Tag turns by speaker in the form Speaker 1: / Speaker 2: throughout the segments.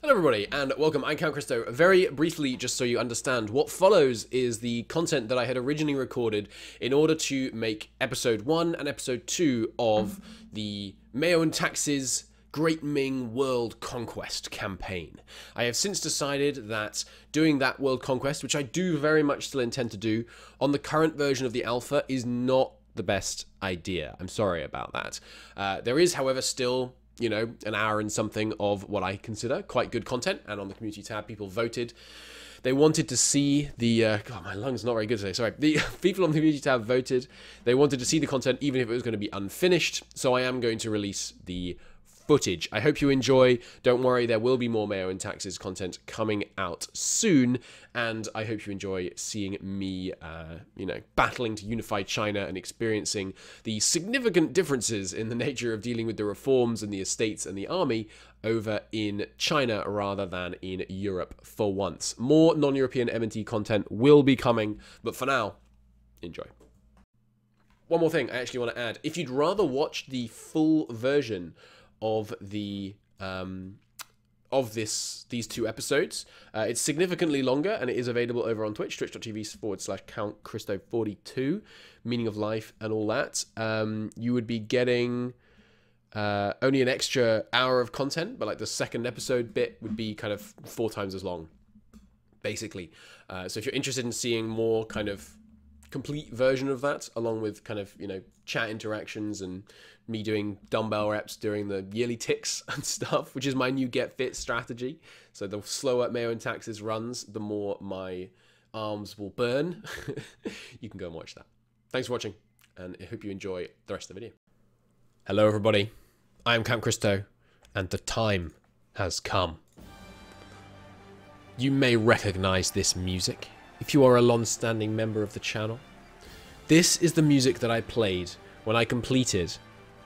Speaker 1: Hello everybody and welcome, I'm Count Cristo. Very briefly, just so you understand, what follows is the content that I had originally recorded in order to make episode 1 and episode 2 of the MEIOU and Taxes Great Ming World Conquest campaign. I have since decided that doing that world conquest, which I do very much still intend to do, on the current version of the alpha is not the best idea. I'm sorry about that. Uh, there is, however, still you know, an hour and something of what I consider quite good content. And on the community tab, people voted. They wanted to see the. Uh, God, my lungs not very good today. Sorry. The people on the community tab voted. They wanted to see the content, even if it was going to be unfinished. So I am going to release the footage. I hope you enjoy. Don't worry, there will be more MEIOU and Taxes content coming out soon, and I hope you enjoy seeing me, uh, you know, battling to unify China and experiencing the significant differences in the nature of dealing with the reforms and the estates and the army over in China rather than in Europe for once. More non-European M&T content will be coming, but for now, enjoy. One more thing I actually want to add. If you'd rather watch the full version of the um, of this these two episodes. Uh, it's significantly longer and it is available over on Twitch, twitch.tv forward slash count Cristo 42, meaning of life and all that. Um, you would be getting uh, only an extra hour of content, but like the second episode bit would be kind of four times as long, basically. Uh, so if you're interested in seeing more kind of complete version of that, along with kind of, you know, chat interactions and me doing dumbbell reps during the yearly ticks and stuff, which is my new get fit strategy. So the slower MEIOU and Taxes runs, the more my arms will burn. you can go and watch that. Thanks for watching, and I hope you enjoy the rest of the video. Hello, everybody. I am Count Cristo, and the time has come. You may recognize this music if you are a long-standing member of the channel. This is the music that I played when I completed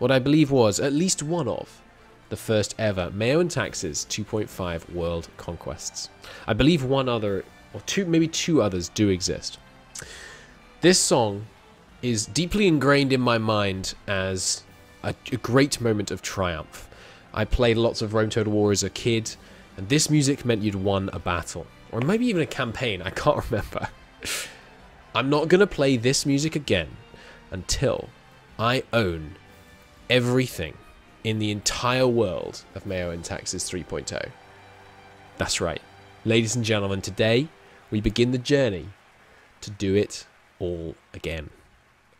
Speaker 1: what I believe was at least one of the first ever MEIOU and Taxes 2.5 World Conquests. I believe one other, or two, maybe two others do exist. This song is deeply ingrained in my mind as a, a great moment of triumph. I played lots of Rome Total War as a kid, and this music meant you'd won a battle. Or maybe even a campaign, I can't remember. I'm not going to play this music again until I own everything in the entire world of MEIOU and Taxes 3.0. That's right. Ladies and gentlemen, today we begin the journey to do it all again.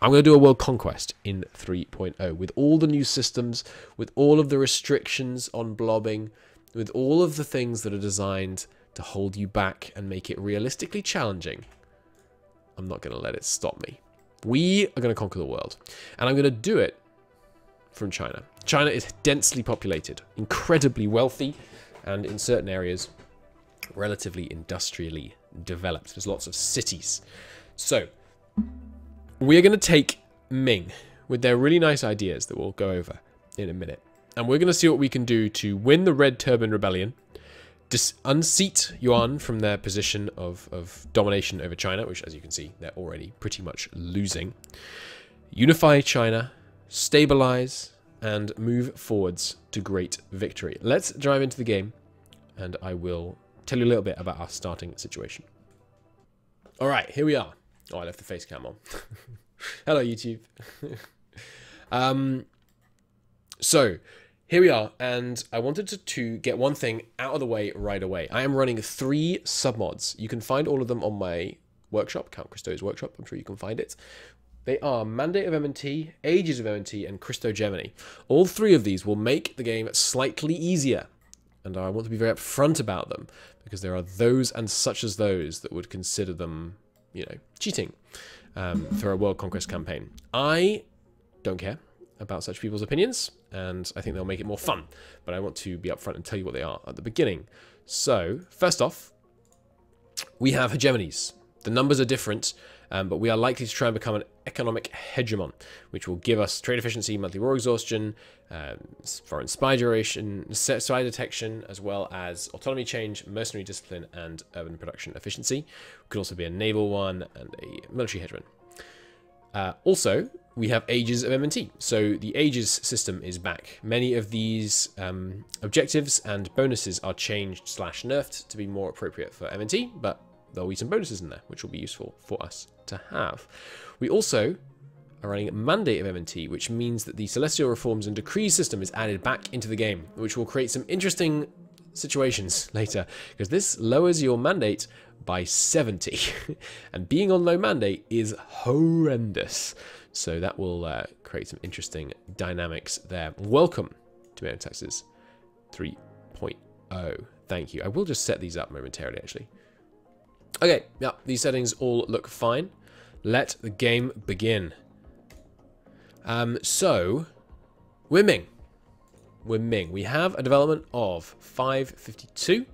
Speaker 1: I'm going to do a world conquest in 3.0 with all the new systems, with all of the restrictions on blobbing, with all of the things that are designed to hold you back and make it realistically challenging. I'm not going to let it stop me. We are going to conquer the world. And I'm going to do it from China. China is densely populated, incredibly wealthy, and in certain areas, relatively industrially developed. There's lots of cities. So, we're going to take Ming with their really nice ideas that we'll go over in a minute. And we're going to see what we can do to win the Red Turban Rebellion, unseat Yuan from their position of, of domination over China, which, as you can see, they're already pretty much losing. Unify China, stabilize, and move forwards to great victory. Let's drive into the game, and I will tell you a little bit about our starting situation. All right, here we are. Oh, I left the face cam on. Hello, YouTube. um, so, here we are, and I wanted to, to, get one thing out of the way right away. I am running three submods. You can find all of them on my workshop, Count Cristo's workshop. I'm sure you can find it. They are Mandate of M&T, Ages of M&T, and Christogemini. All three of these will make the game slightly easier, and I want to be very upfront about them, because there are those and such as those that would consider them, you know, cheating um, for a World Conquest campaign. I don't care about such people's opinions, and I think they'll make it more fun, but I want to be upfront and tell you what they are at the beginning. So, first off, we have hegemonies. The numbers are different, um, but we are likely to try and become an economic hegemon, which will give us trade efficiency, monthly war exhaustion, um, foreign spy duration, spy detection, as well as autonomy change, mercenary discipline, and urban production efficiency. We could also be a naval one and a military hegemon. Uh, also, we have Ages of M&T. So the Ages system is back. Many of these um, objectives and bonuses are changed slash nerfed to be more appropriate for MNT, but there'll be some bonuses in there, which will be useful for us to have. We also are running Mandate of M&T, which means that the Celestial Reforms and Decrees system is added back into the game, which will create some interesting situations later, because this lowers your mandate by 70. and being on low mandate is horrendous. So that will uh, create some interesting dynamics there. Welcome to MEIOU and Taxes 3.0. Thank you. I will just set these up momentarily, actually. Okay, yeah, these settings all look fine. Let the game begin. Um, so, we're Ming. We're Ming. We have a development of 552.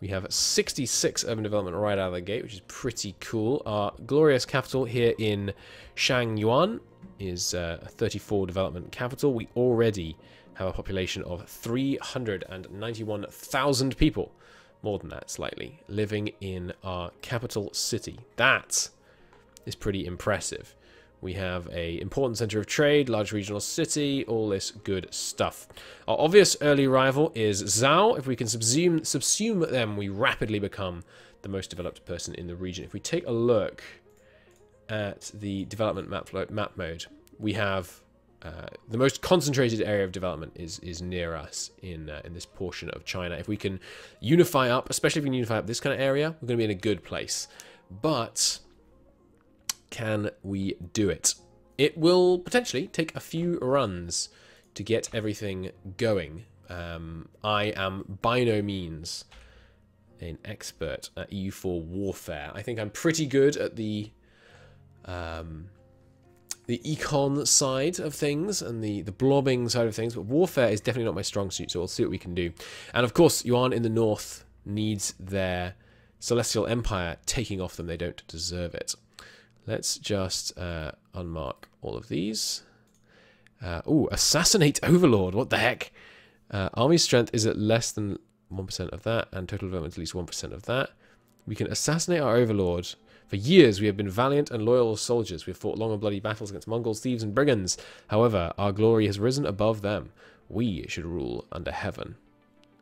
Speaker 1: We have 66 urban development right out of the gate, which is pretty cool. Our glorious capital here in Shangyuan is uh, a 34 development capital. We already have a population of 391,000 people, more than that slightly, living in our capital city. That is pretty impressive. We have a important center of trade, large regional city, all this good stuff. Our obvious early rival is Zhao. If we can subsume, subsume them, we rapidly become the most developed person in the region. If we take a look at the development map, map mode, we have uh, the most concentrated area of development is is near us in uh, in this portion of China. If we can unify up, especially if we can unify up this kind of area, we're going to be in a good place. But can we do it? It will potentially take a few runs to get everything going. Um, I am by no means an expert at EU4 warfare. I think I'm pretty good at the um, the econ side of things and the, the blobbing side of things, but warfare is definitely not my strong suit, so we'll see what we can do. And of course, Yuan in the north needs their Celestial Empire taking off them. They don't deserve it. Let's just uh, unmark all of these. Uh, oh, assassinate Overlord. What the heck? Uh, army strength is at less than 1% of that, and total development at least 1% of that. We can assassinate our Overlord. For years, we have been valiant and loyal soldiers. We have fought long and bloody battles against Mongols, thieves, and brigands. However, our glory has risen above them. We should rule under heaven.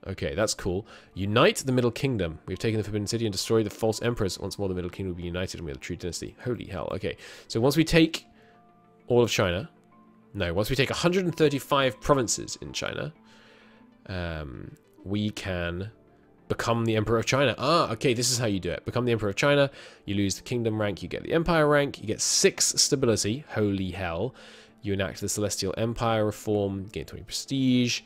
Speaker 1: Okay, that's cool. Unite the Middle Kingdom. We've taken the Forbidden City and destroyed the false emperors. Once more, the Middle Kingdom will be united and we have a true dynasty. Holy hell. Okay, so once we take all of China, no, once we take 135 provinces in China, um, we can become the Emperor of China. Ah, okay, this is how you do it. Become the Emperor of China, you lose the Kingdom rank, you get the Empire rank, you get 6 stability, holy hell. You enact the Celestial Empire reform, gain 20 prestige,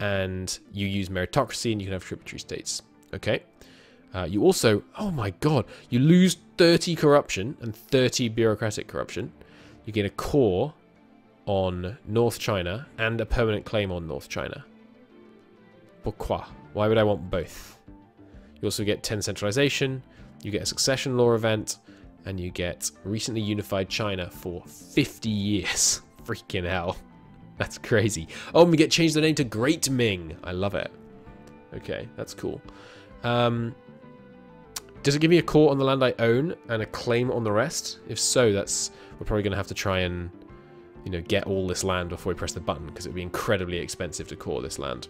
Speaker 1: and you use meritocracy and you can have tributary states. Okay. Uh, you also, oh my god, you lose 30 corruption and 30 bureaucratic corruption. You get a core on North China and a permanent claim on North China. Pourquoi? Why would I want both? You also get 10 centralization, you get a succession law event, and you get recently unified China for 50 years. Freaking hell. That's crazy. Oh, we get changed the name to Great Ming. I love it. Okay, that's cool. Um, does it give me a core on the land I own and a claim on the rest? If so, that's we're probably going to have to try and you know get all this land before we press the button because it would be incredibly expensive to core this land.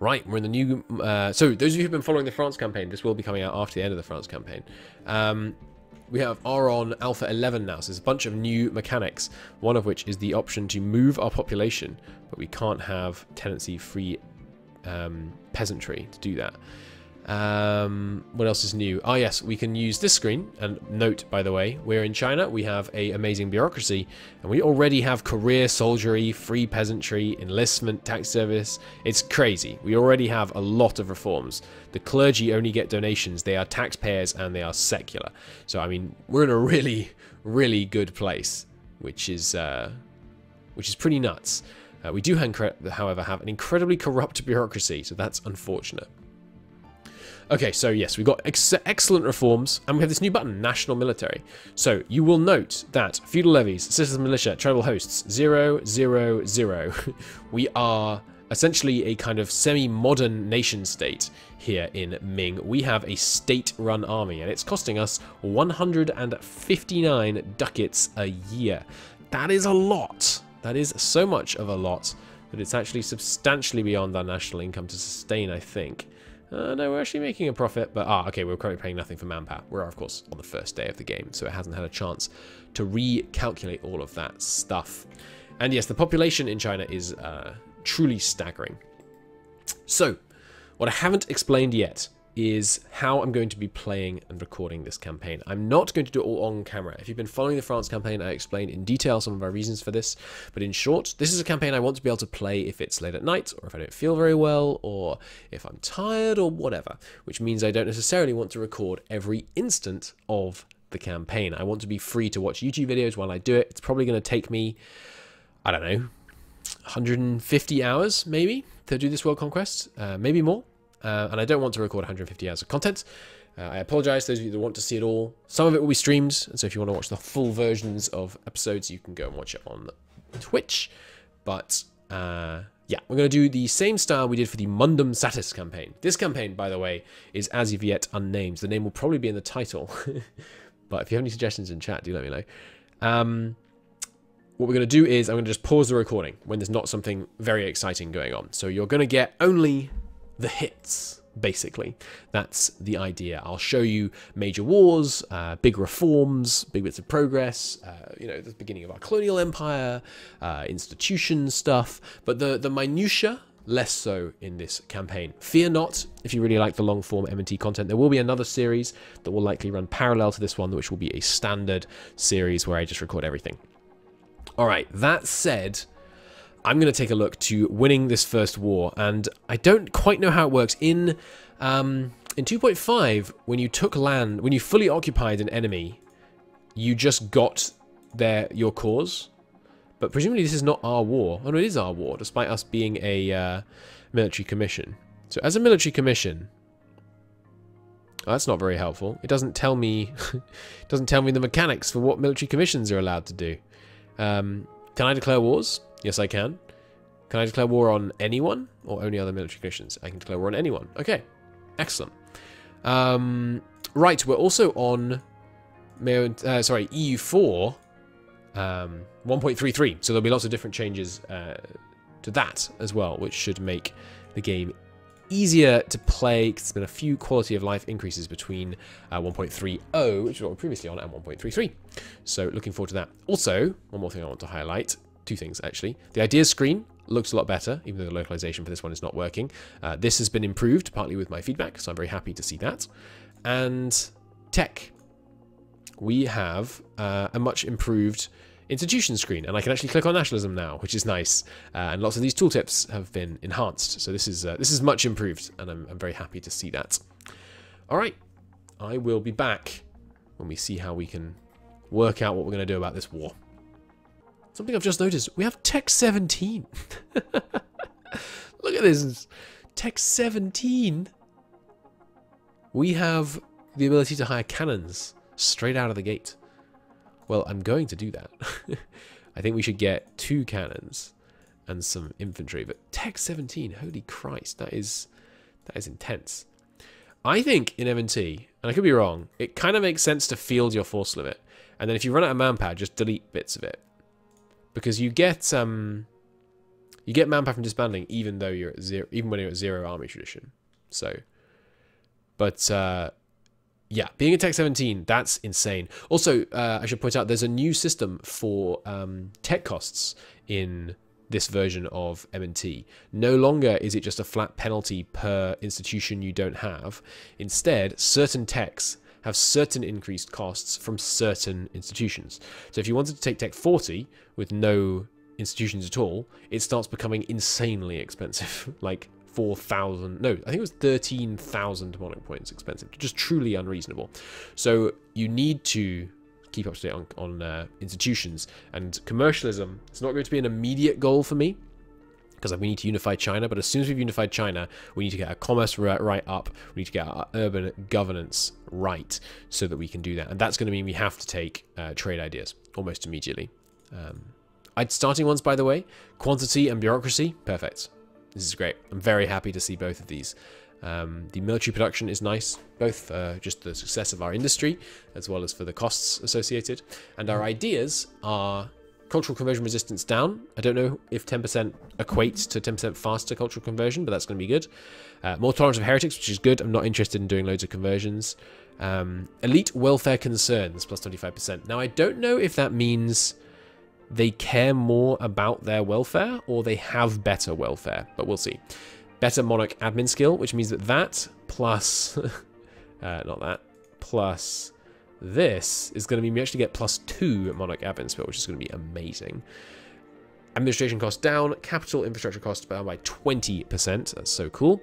Speaker 1: Right, we're in the new... Uh, so, those of you who've been following the France campaign, this will be coming out after the end of the France campaign. Um, we have are on Alpha 11 now, so there's a bunch of new mechanics, one of which is the option to move our population, but we can't have tenancy-free um, peasantry to do that. Um, what else is new? Ah, yes, we can use this screen. And note, by the way, we're in China. We have a amazing bureaucracy, and we already have career soldiery, free peasantry, enlistment, tax service. It's crazy. We already have a lot of reforms. The clergy only get donations. They are taxpayers and they are secular. So, I mean, we're in a really, really good place, which is, uh, which is pretty nuts. Uh, we do, however, have an incredibly corrupt bureaucracy, so that's unfortunate. Okay, so yes, we've got ex excellent reforms, and we have this new button, National Military. So you will note that feudal levies, citizen militia, tribal hosts, zero, zero, zero. we are essentially a kind of semi-modern nation state here in Ming. We have a state-run army, and it's costing us 159 ducats a year. that is a lot. That is so much of a lot that it's actually substantially beyond our national income to sustain, I think. Uh, no, we're actually making a profit, but ah, okay, we're currently paying nothing for manpower. We're, of course, on the first day of the game, so it hasn't had a chance to recalculate all of that stuff. And yes, the population in China is uh, truly staggering. So, what I haven't explained yet is how I'm going to be playing and recording this campaign. I'm not going to do it all on camera. If you've been following the France campaign, I explained in detail some of my reasons for this. But in short, this is a campaign I want to be able to play if it's late at night, or if I don't feel very well, or if I'm tired, or whatever. Which means I don't necessarily want to record every instant of the campaign. I want to be free to watch YouTube videos while I do it. It's probably going to take me, I don't know, 150 hours maybe to do this world conquest, uh, maybe more. Uh, and I don't want to record 150 hours of content. Uh, I apologize to those of you that want to see it all. Some of it will be streamed, and so if you want to watch the full versions of episodes, you can go and watch it on Twitch. But uh, yeah, we're going to do the same style we did for the Mundum Satis campaign. This campaign, by the way, is as of yet unnamed. The name will probably be in the title. but if you have any suggestions in chat, do let me know. Um, what we're going to do is I'm going to just pause the recording when there's not something very exciting going on. So you're going to get only the hits, basically. That's the idea. I'll show you major wars, uh, big reforms, big bits of progress, uh, you know, the beginning of our colonial empire, uh, institution stuff, but the, the minutia less so in this campaign. Fear not, if you really like the long form M&T content, there will be another series that will likely run parallel to this one, which will be a standard series where I just record everything. All right, that said, I'm going to take a look to winning this first war, and I don't quite know how it works. In um, in 2.5, when you took land, when you fully occupied an enemy, you just got their your cause. But presumably this is not our war. Oh no, it is our war, despite us being a uh, military commission. So as a military commission, oh, that's not very helpful. It doesn't tell me, doesn't tell me the mechanics for what military commissions are allowed to do. Um, can I declare wars? Yes, I can. Can I declare war on anyone or only other military commissions? I can declare war on anyone. Okay, excellent. Um, right, we're also on uh, sorry EU4 um, 1.33, so there'll be lots of different changes uh, to that as well, which should make the game easier to play there's been a few quality of life increases between uh, 1.30, which is what we're previously on, and 1.33. So looking forward to that. Also, one more thing I want to highlight two things actually. The ideas screen looks a lot better, even though the localization for this one is not working. Uh, this has been improved, partly with my feedback, so I'm very happy to see that. And tech. We have uh, a much improved institution screen, and I can actually click on nationalism now, which is nice. Uh, and lots of these tooltips have been enhanced, so this is uh, this is much improved, and I'm, I'm very happy to see that. All right, I will be back when we see how we can work out what we're going to do about this war. Something I've just noticed. We have Tech 17. Look at this. Tech 17. We have the ability to hire cannons straight out of the gate. Well, I'm going to do that. I think we should get two cannons and some infantry. But Tech 17, holy Christ, that is that is intense. I think in M&T, and I could be wrong, it kind of makes sense to field your force limit. And then if you run out of manpower, just delete bits of it because you get um you get manpower from disbanding even though you're at zero even when you're at zero army tradition so but uh yeah being a tech 17 that's insane also uh, i should point out there's a new system for um, tech costs in this version of M&T. No longer is it just a flat penalty per institution you don't have. Instead, certain techs have certain increased costs from certain institutions. So if you wanted to take Tech 40 with no institutions at all, it starts becoming insanely expensive. like 4,000, no, I think it was 13,000 monarch points expensive. Just truly unreasonable. So you need to keep up to date on, on uh, institutions. And commercialism It's not going to be an immediate goal for me because we need to unify China. But as soon as we've unified China, we need to get our commerce right up. We need to get our urban governance right so that we can do that. And that's going to mean we have to take uh, trade ideas almost immediately. Um, I'd starting ones, by the way, quantity and bureaucracy, perfect. This is great. I'm very happy to see both of these. Um, the military production is nice, both just the success of our industry as well as for the costs associated. And our ideas are cultural conversion resistance down. I don't know if 10% equates to 10% faster cultural conversion, but that's going to be good. Uh, more tolerance of heretics, which is good. I'm not interested in doing loads of conversions. Um, elite welfare concerns, plus 25%. Now, I don't know if that means they care more about their welfare or they have better welfare, but we'll see. Better monarch admin skill, which means that that plus, uh, not that, plus this is going to mean we actually get plus two monarch admin skill, which is going to be amazing. Administration cost down, capital infrastructure cost down by 20%. That's so cool.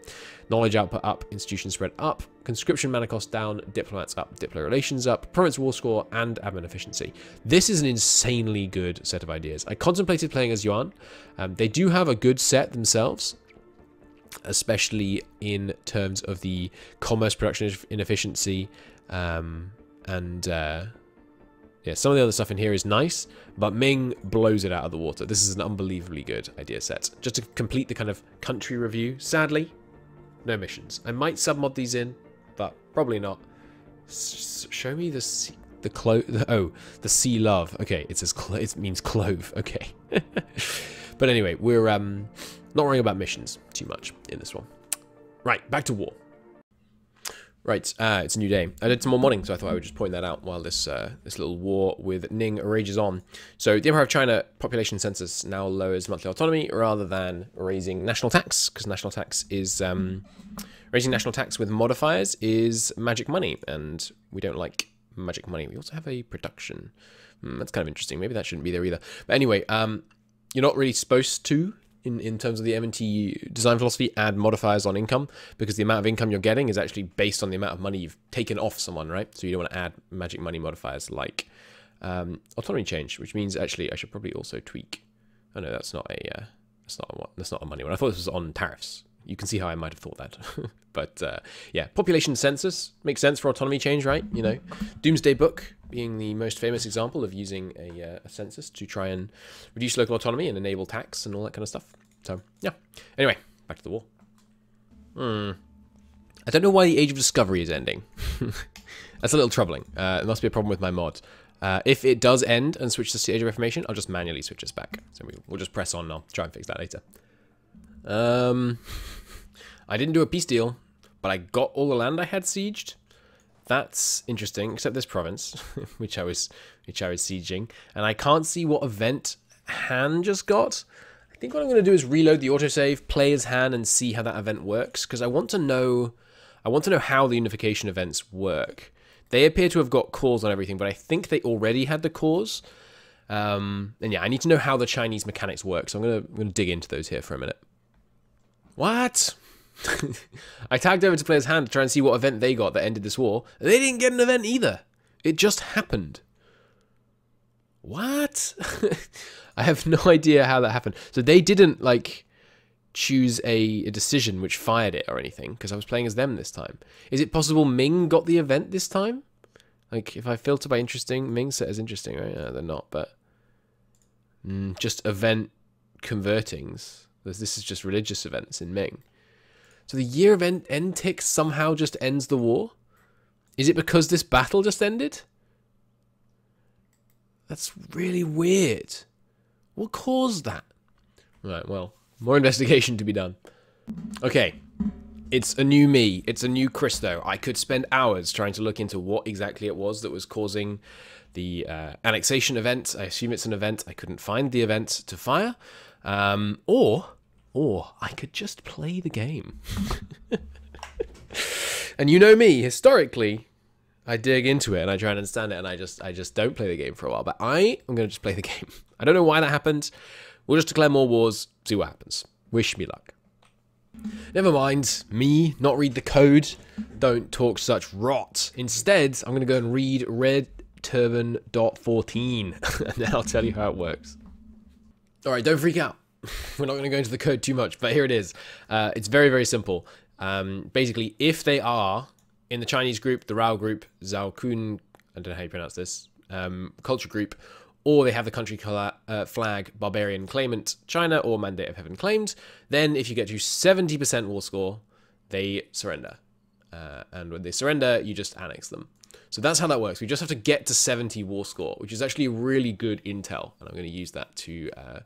Speaker 1: Knowledge output up, institution spread up, conscription mana cost down, diplomats up, diplomatic relations up, province war score, and admin efficiency. This is an insanely good set of ideas. I contemplated playing as Yuan. Um, they do have a good set themselves, especially in terms of the commerce production inefficiency um, and uh, yeah, some of the other stuff in here is nice, but Ming blows it out of the water. This is an unbelievably good idea set. Just to complete the kind of country review, sadly, no missions. I might submod these in, but probably not. S show me the sea, the clo oh the sea love. Okay, it says it means clove. Okay, but anyway, we're um not worrying about missions too much in this one. Right, back to war. Right, uh, it's a new day. I did some more modding, so I thought I would just point that out while this uh, this little war with Ning rages on. So the Empire of China population census now lowers monthly autonomy rather than raising national tax, because national tax is um, raising national tax with modifiers is magic money, and we don't like magic money. We also have a production. Hmm, that's kind of interesting. Maybe that shouldn't be there either. But anyway, um, you're not really supposed to in, in terms of the M&T design philosophy, add modifiers on income because the amount of income you're getting is actually based on the amount of money you've taken off someone, right? So you don't want to add magic money modifiers like um, autonomy change, which means actually I should probably also tweak. Oh no, that's not a uh, that's not a, that's not a money one. I thought this was on tariffs. You can see how I might have thought that. but uh, yeah, population census makes sense for autonomy change, right? You know, Domesday Book being the most famous example of using a, uh, a census to try and reduce local autonomy and enable tax and all that kind of stuff. So yeah. Anyway, back to the war. Hmm. I don't know why the Age of Discovery is ending. That's a little troubling. Uh, it must be a problem with my mod. Uh, if it does end and switch to the Age of Reformation, I'll just manually switch us back. So we'll just press on. I'll try and fix that later. Um, I didn't do a peace deal, but I got all the land I had sieged. That's interesting, except this province, which I was which I was sieging, and I can't see what event Han just got. I think what I'm going to do is reload the autosave, play as Han, and see how that event works because I want to know I want to know how the unification events work. They appear to have got cores on everything, but I think they already had the cores. Um, and yeah, I need to know how the Chinese mechanics work, so I'm gonna dig into those here for a minute. What? I tagged over to players' hand to try and see what event they got that ended this war. They didn't get an event either. It just happened. What? I have no idea how that happened. So they didn't like choose a, a decision which fired it or anything because I was playing as them this time. Is it possible Ming got the event this time? Like if I filter by interesting, Ming set as interesting, right? No, they're not, but mm, just event convertings. This is just religious events in Ming. So the year of end, end tick somehow just ends the war? Is it because this battle just ended? That's really weird. What caused that? Right, well, more investigation to be done. Okay, it's a new me. It's a new Cristo. I could spend hours trying to look into what exactly it was that was causing the uh, annexation event. I assume it's an event. I couldn't find the event to fire. Um, or or I could just play the game. and you know me, historically, I dig into it and I try and understand it and I just I just don't play the game for a while. But I am gonna just play the game. I don't know why that happened. We'll just declare more wars, see what happens. Wish me luck. Never mind, me, not read the code. Don't talk such rot. Instead, I'm gonna go and read Red Turban 14 and then I'll tell you how it works. Alright, don't freak out. we're not going to go into the code too much, but here it is. Uh, it's very, very simple. Um, basically, if they are in the Chinese group, the Rao group, Zhao Kun, I don't know how you pronounce this, um, culture group, or they have the country uh, flag barbarian claimant China or mandate of heaven claimed, then if you get to 70% war score, they surrender. Uh, and when they surrender, you just annex them. So that's how that works. We just have to get to 70 war score, which is actually really good intel. And I'm going to use that to uh,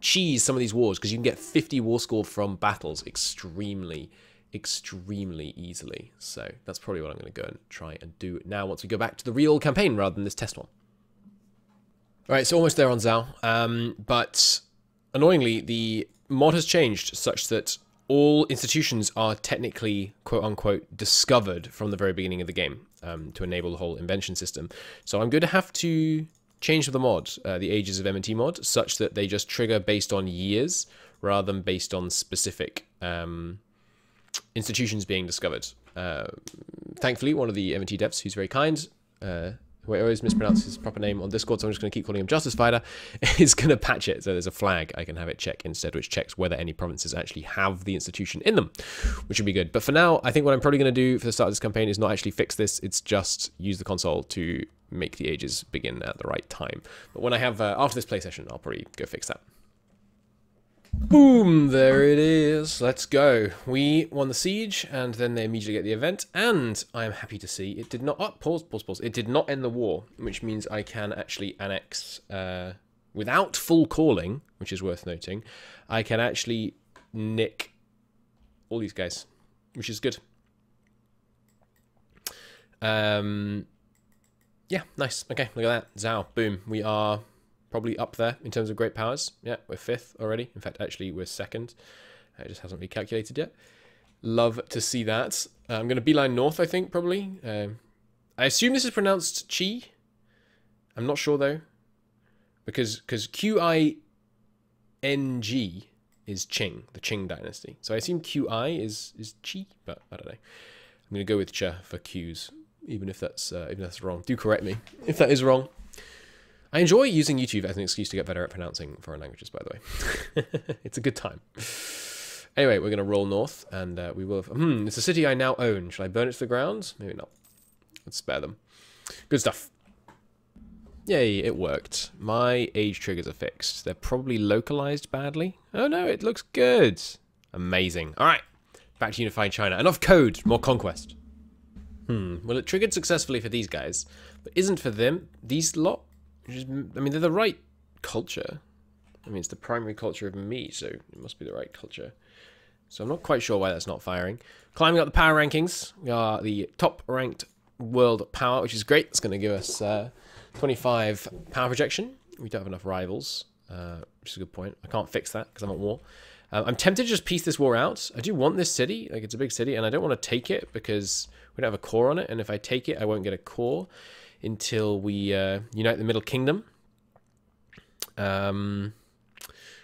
Speaker 1: cheese some of these wars because you can get 50 war score from battles extremely, extremely easily. So that's probably what I'm going to go and try and do now once we go back to the real campaign rather than this test one. All right, so almost there on Zhao. Um, but annoyingly, the mod has changed such that all institutions are technically quote unquote discovered from the very beginning of the game um, to enable the whole invention system. So I'm going to have to change of the mod, uh, the Ages of M&T mod, such that they just trigger based on years rather than based on specific um, institutions being discovered. Uh, thankfully, one of the M&T devs, who's very kind, uh, who I always mispronounce his proper name on Discord, so I'm just going to keep calling him Justice Fighter, is going to patch it. So there's a flag I can have it check instead, which checks whether any provinces actually have the institution in them, which would be good. But for now, I think what I'm probably going to do for the start of this campaign is not actually fix this. It's just use the console to make the ages begin at the right time. But when I have, uh, after this play session, I'll probably go fix that. Boom, there it is. Let's go. We won the siege, and then they immediately get the event, and I am happy to see it did not... Oh, pause, pause, pause. It did not end the war, which means I can actually annex, uh, without full calling, which is worth noting, I can actually nick all these guys, which is good. Um, yeah, nice. Okay, look at that. Zhao, boom. We are probably up there in terms of great powers. Yeah, we're fifth already. In fact, actually, we're second. It just hasn't recalculated yet. Love to see that. Uh, I'm going to beeline north, I think, probably. Um, I assume this is pronounced Chi. I'm not sure, though. Because because Q-I-N-G is Qing, the Qing dynasty. So I assume Q-I is, is Chi, but I don't know. I'm going to go with Cha for Q's, even if that's uh, even if that's wrong. Do correct me if that is wrong. I enjoy using YouTube as an excuse to get better at pronouncing foreign languages, by the way. it's a good time. Anyway, we're going to roll north, and uh, we will... Hmm, it's a city I now own. Should I burn it to the ground? Maybe not. Let's spare them. Good stuff. Yay, it worked. My age triggers are fixed. They're probably localized badly. Oh no, it looks good. Amazing. All right, back to unified China. Enough code, more conquest. Hmm, well it triggered successfully for these guys, but isn't for them. These lot I mean, they're the right culture. I mean, it's the primary culture of me, so it must be the right culture. So I'm not quite sure why that's not firing. Climbing up the power rankings, we are the top ranked world power, which is great. It's going to give us uh, 25 power projection. We don't have enough rivals, uh, which is a good point. I can't fix that because I'm at war. Um, I'm tempted to just peace this war out. I do want this city, like it's a big city, and I don't want to take it because we don't have a core on it. And if I take it, I won't get a core until we uh, unite the Middle Kingdom. Um,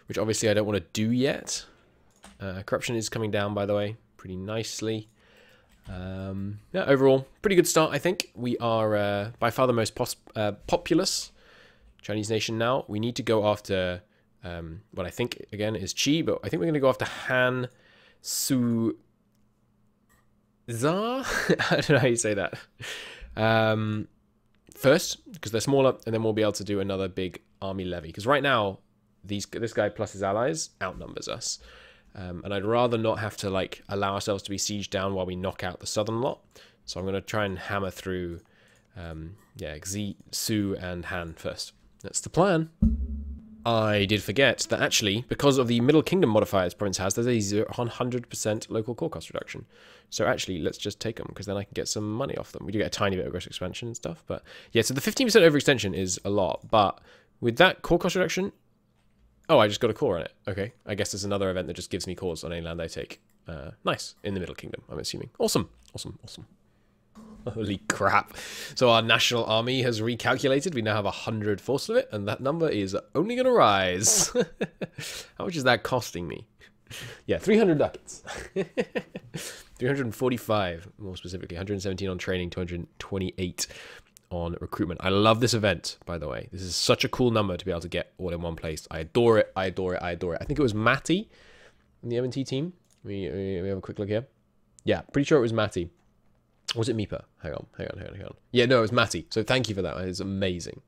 Speaker 1: which obviously I don't want to do yet. Uh, corruption is coming down, by the way, pretty nicely. Um, yeah, overall, pretty good start, I think. We are uh, by far the most uh, populous Chinese nation now. We need to go after um, what I think, again, is Qi, but I think we're going to go after Han Su Za? I don't know how you say that. Um, first because they're smaller, and then we'll be able to do another big army levy. Because right now, these this guy plus his allies outnumbers us, um, and I'd rather not have to like allow ourselves to be sieged down while we knock out the southern lot. So I'm going to try and hammer through, um, yeah, Xi, Su, and Han first. That's the plan. I did forget that actually, because of the Middle Kingdom modifiers province has, there's a 100% local core cost reduction. So actually, let's just take them, because then I can get some money off them. We do get a tiny bit of gross expansion and stuff, but yeah, so the 15% overextension is a lot, but with that core cost reduction, oh, I just got a core on it. Okay, I guess there's another event that just gives me cores on any land I take. Uh, nice, in the Middle Kingdom, I'm assuming. Awesome, awesome, awesome. Holy crap. So our national army has recalculated. We now have 100 force of it, and that number is only going to rise. How much is that costing me? Yeah, 300 ducats. 345, more specifically. 117 on training, 228 on recruitment. I love this event, by the way. This is such a cool number to be able to get all in one place. I adore it. I adore it. I adore it. I think it was Matty in the M&T team. We, we, we have a quick look here. Yeah, pretty sure it was Matty was it Meepa? Hang on, hang on, hang on, hang on. Yeah, no, it was Matty. So thank you for that. It's amazing.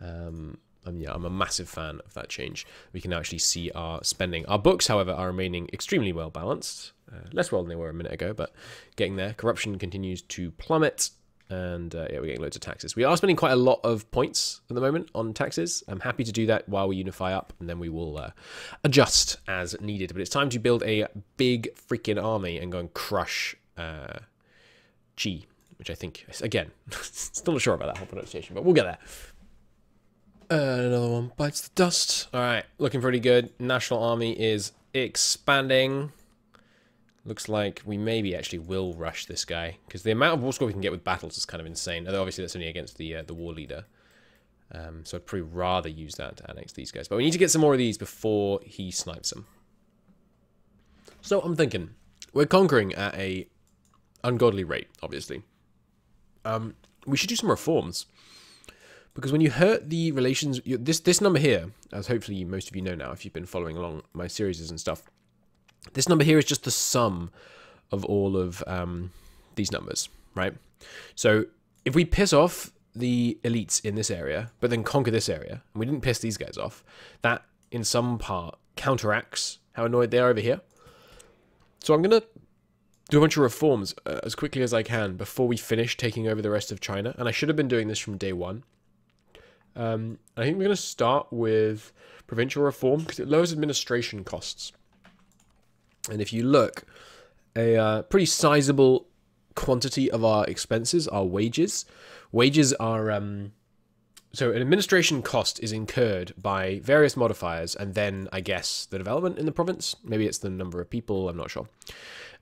Speaker 1: Um, and yeah, I'm a massive fan of that change. We can now actually see our spending. Our books, however, are remaining extremely well balanced. Uh, less well than they were a minute ago, but getting there. Corruption continues to plummet. and uh, yeah, we're getting loads of taxes. We are spending quite a lot of points at the moment on taxes. I'm happy to do that while we unify up, and then we will uh, adjust as needed. But it's time to build a big freaking army and go and crush uh, Chi, which I think, again, still not sure about that whole pronunciation, but we'll get there. Uh, another one bites the dust. All right, looking pretty good. National Army is expanding. Looks like we maybe actually will rush this guy because the amount of war score we can get with battles is kind of insane. Although obviously that's only against the uh, the war leader. Um, so I'd probably rather use that to annex these guys. But we need to get some more of these before he snipes them. So I'm thinking we're conquering at a ungodly rate, obviously. Um, we should do some reforms because when you hurt the relations, this this number here, as hopefully most of you know now if you've been following along my series and stuff, this number here is just the sum of all of um, these numbers, right? So if we piss off the elites in this area, but then conquer this area, and we didn't piss these guys off, that in some part counteracts how annoyed they are over here. So I'm going to do a bunch of reforms uh, as quickly as I can before we finish taking over the rest of China. And I should have been doing this from day one. Um, I think we're going to start with provincial reform because it lowers administration costs. And if you look, a uh, pretty sizable quantity of our expenses are wages. Wages are um, so an administration cost is incurred by various modifiers, and then I guess the development in the province. Maybe it's the number of people. I'm not sure.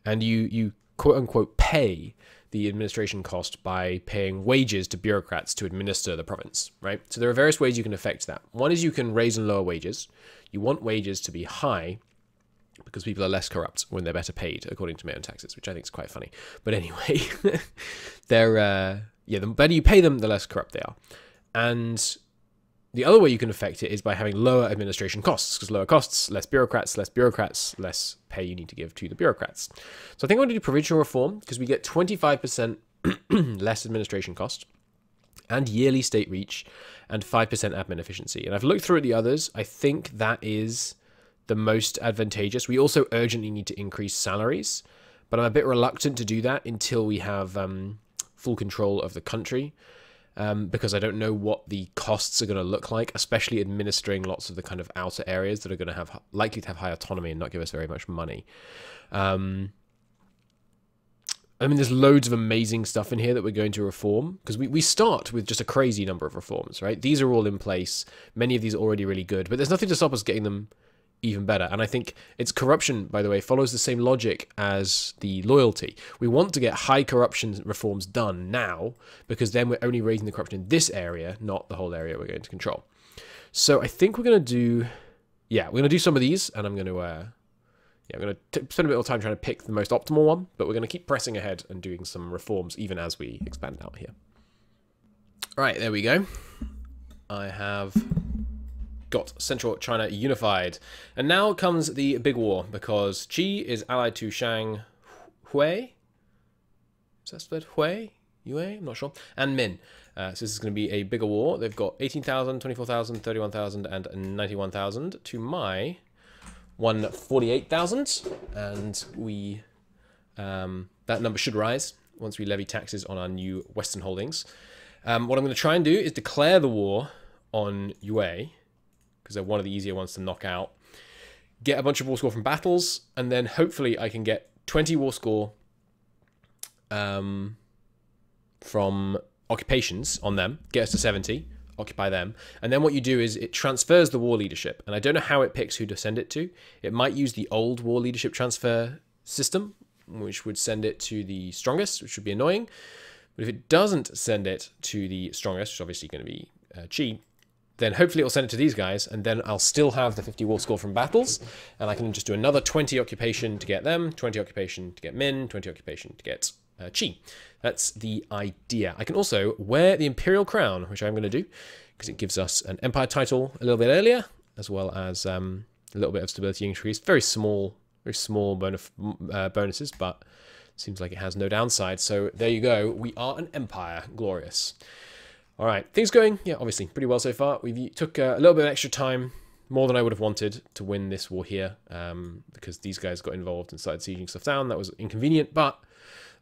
Speaker 1: And you you quote unquote pay the administration cost by paying wages to bureaucrats to administer the province, right? So there are various ways you can affect that. One is you can raise and lower wages. You want wages to be high because people are less corrupt when they're better paid, according to MEIOU and Taxes, which I think is quite funny. But anyway, they're uh, yeah, the better you pay them, the less corrupt they are. And the other way you can affect it is by having lower administration costs, because lower costs, less bureaucrats, less bureaucrats, less pay you need to give to the bureaucrats. So I think I want to do provincial reform because we get 25% less administration cost and yearly state reach and 5% admin efficiency. And I've looked through at the others. I think that is the most advantageous. We also urgently need to increase salaries, but I'm a bit reluctant to do that until we have um, full control of the country. Um, because I don't know what the costs are going to look like, especially administering lots of the kind of outer areas that are going to have likely to have high autonomy and not give us very much money. Um, I mean, there's loads of amazing stuff in here that we're going to reform because we, we start with just a crazy number of reforms, right? These are all in place. Many of these are already really good, but there's nothing to stop us getting them even better. And I think its corruption, by the way, follows the same logic as the loyalty. We want to get high corruption reforms done now because then we're only raising the corruption in this area, not the whole area we're going to control. So I think we're going to do, yeah, we're going to do some of these, and I'm going to, uh, yeah, I'm going to spend a bit of time trying to pick the most optimal one, but we're going to keep pressing ahead and doing some reforms even as we expand out here. All right, there we go. I have got central China unified. And now comes the big war, because Qi is allied to Shang Hui. Is that spelled Hui? Yue? I'm not sure. And Min. Uh, so this is going to be a bigger war. They've got 18,000, 24,000, 31,000, and 91,000 to my 148,000. And we, um, that number should rise once we levy taxes on our new Western holdings. Um, what I'm going to try and do is declare the war on Yue because they're one of the easier ones to knock out. Get a bunch of war score from battles, and then hopefully I can get 20 war score um, from occupations on them, get us to 70, occupy them. And then what you do is it transfers the war leadership. And I don't know how it picks who to send it to. It might use the old war leadership transfer system, which would send it to the strongest, which would be annoying. But if it doesn't send it to the strongest, which is obviously going to be uh, then hopefully it'll send it to these guys, and then I'll still have the 50 war score from battles, and I can just do another 20 occupation to get them, 20 occupation to get Min, 20 occupation to get uh, Chi. That's the idea. I can also wear the Imperial Crown, which I'm going to do, because it gives us an Empire title a little bit earlier, as well as um, a little bit of stability increase. Very small, very small bonus, uh, bonuses, but seems like it has no downside. So there you go. We are an Empire. Glorious. All right, things going, yeah, obviously pretty well so far. We took uh, a little bit of extra time, more than I would have wanted, to win this war here, um, because these guys got involved and started sieging stuff down. That was inconvenient, but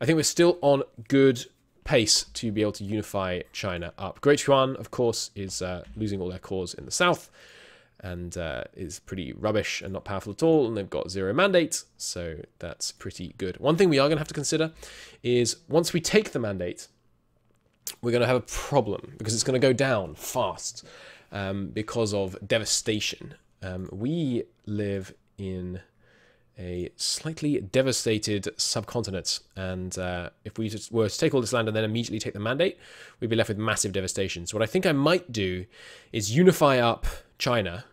Speaker 1: I think we're still on good pace to be able to unify China up. Great Yuan, of course, is uh, losing all their cores in the south and uh, is pretty rubbish and not powerful at all, and they've got zero mandate, so that's pretty good. One thing we are going to have to consider is once we take the mandate, we're going to have a problem because it's going to go down fast um, because of devastation. Um, we live in a slightly devastated subcontinent. And uh, if we were to take all this land and then immediately take the mandate, we'd be left with massive devastation. So what I think I might do is unify up China,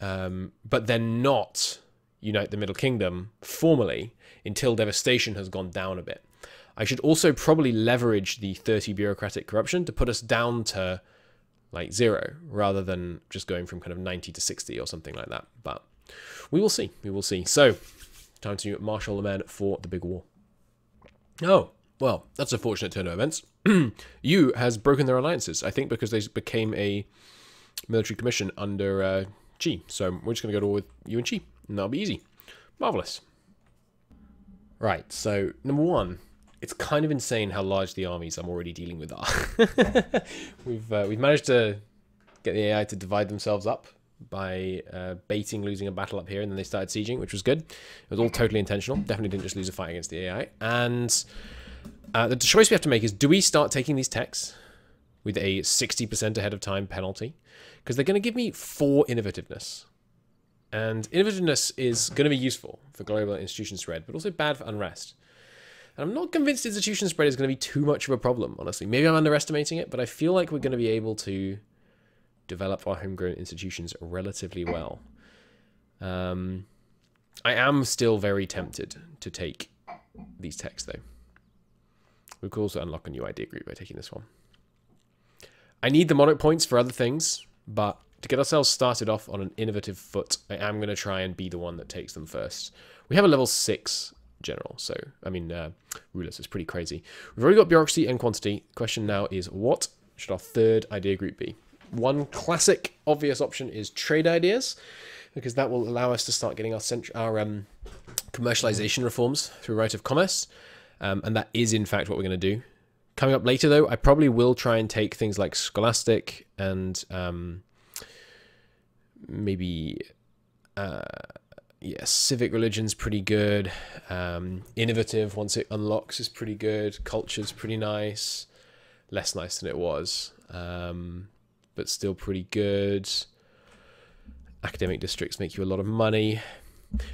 Speaker 1: um, but then not unite the Middle Kingdom formally until devastation has gone down a bit. I should also probably leverage the 30 bureaucratic corruption to put us down to like zero rather than just going from kind of 90 to 60 or something like that. But we will see. We will see. So, time to marshal the men for the big war. Oh, well, that's a fortunate turn of events. Yu has broken their alliances, I think, because they became a military commission under uh, Qi. So we're just going to go to war with Yu and Qi, and that'll be easy. Marvelous. Right, so number one, it's kind of insane how large the armies I'm already dealing with are. we've uh, we've managed to get the AI to divide themselves up by uh, baiting losing a battle up here, and then they started sieging, which was good. It was all totally intentional. Definitely didn't just lose a fight against the AI. And uh, the choice we have to make is: do we start taking these techs with a 60% ahead of time penalty? Because they're going to give me four innovativeness. And innovativeness is going to be useful for global institution spread, but also bad for unrest. And I'm not convinced institution spread is going to be too much of a problem, honestly. Maybe I'm underestimating it, but I feel like we're going to be able to develop our homegrown institutions relatively well. Um, I am still very tempted to take these techs, though. We could also unlock a new idea group by taking this one. I need the monarch points for other things, but to get ourselves started off on an innovative foot, I am going to try and be the one that takes them first. We have a level 6 general, so, I mean, uh, rulers is pretty crazy. We've already got bureaucracy and quantity. question now is, what should our third idea group be? One classic, obvious option is trade ideas, because that will allow us to start getting our, our um, commercialization reforms through right of commerce, um, and that is, in fact, what we're going to do. Coming up later, though, I probably will try and take things like Scholastic and um, maybe, uh, yeah, Civic Religion's pretty good. Um, innovative, once it unlocks, is pretty good. Culture's pretty nice. Less nice than it was. Um, but still pretty good. Academic districts make you a lot of money.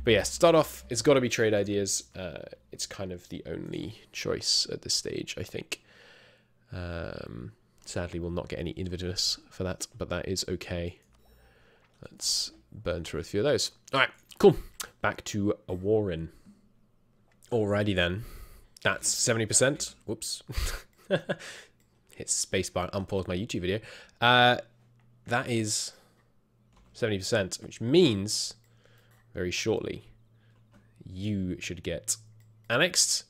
Speaker 1: But yeah, start off, it's got to be trade ideas. Uh, it's kind of the only choice at this stage, I think. Um, sadly, we'll not get any innovativeness for that, but that is okay. Let's burn through a few of those. All right, cool. Back to a Warren. Alrighty then. That's 70%. Whoops. hit spacebar and unpause my YouTube video. Uh, that is 70%, which means very shortly you should get annexed.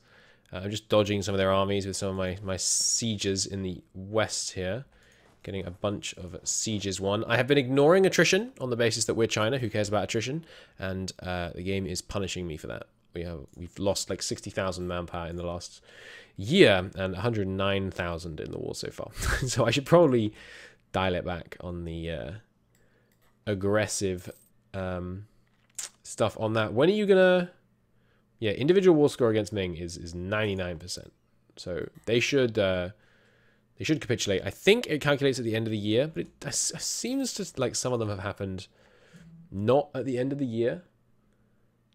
Speaker 1: Uh, I'm just dodging some of their armies with some of my, my sieges in the west here. Getting a bunch of sieges won. I have been ignoring attrition on the basis that we're China. Who cares about attrition? And uh, the game is punishing me for that. We have we've lost like 60,000 manpower in the last year and 109,000 in the war so far. so I should probably dial it back on the uh, aggressive um, stuff on that. When are you gonna? Yeah, individual war score against Ming is is 99%. So they should uh, they should capitulate. I think it calculates at the end of the year, but it, seems to like some of them have happened not at the end of the year.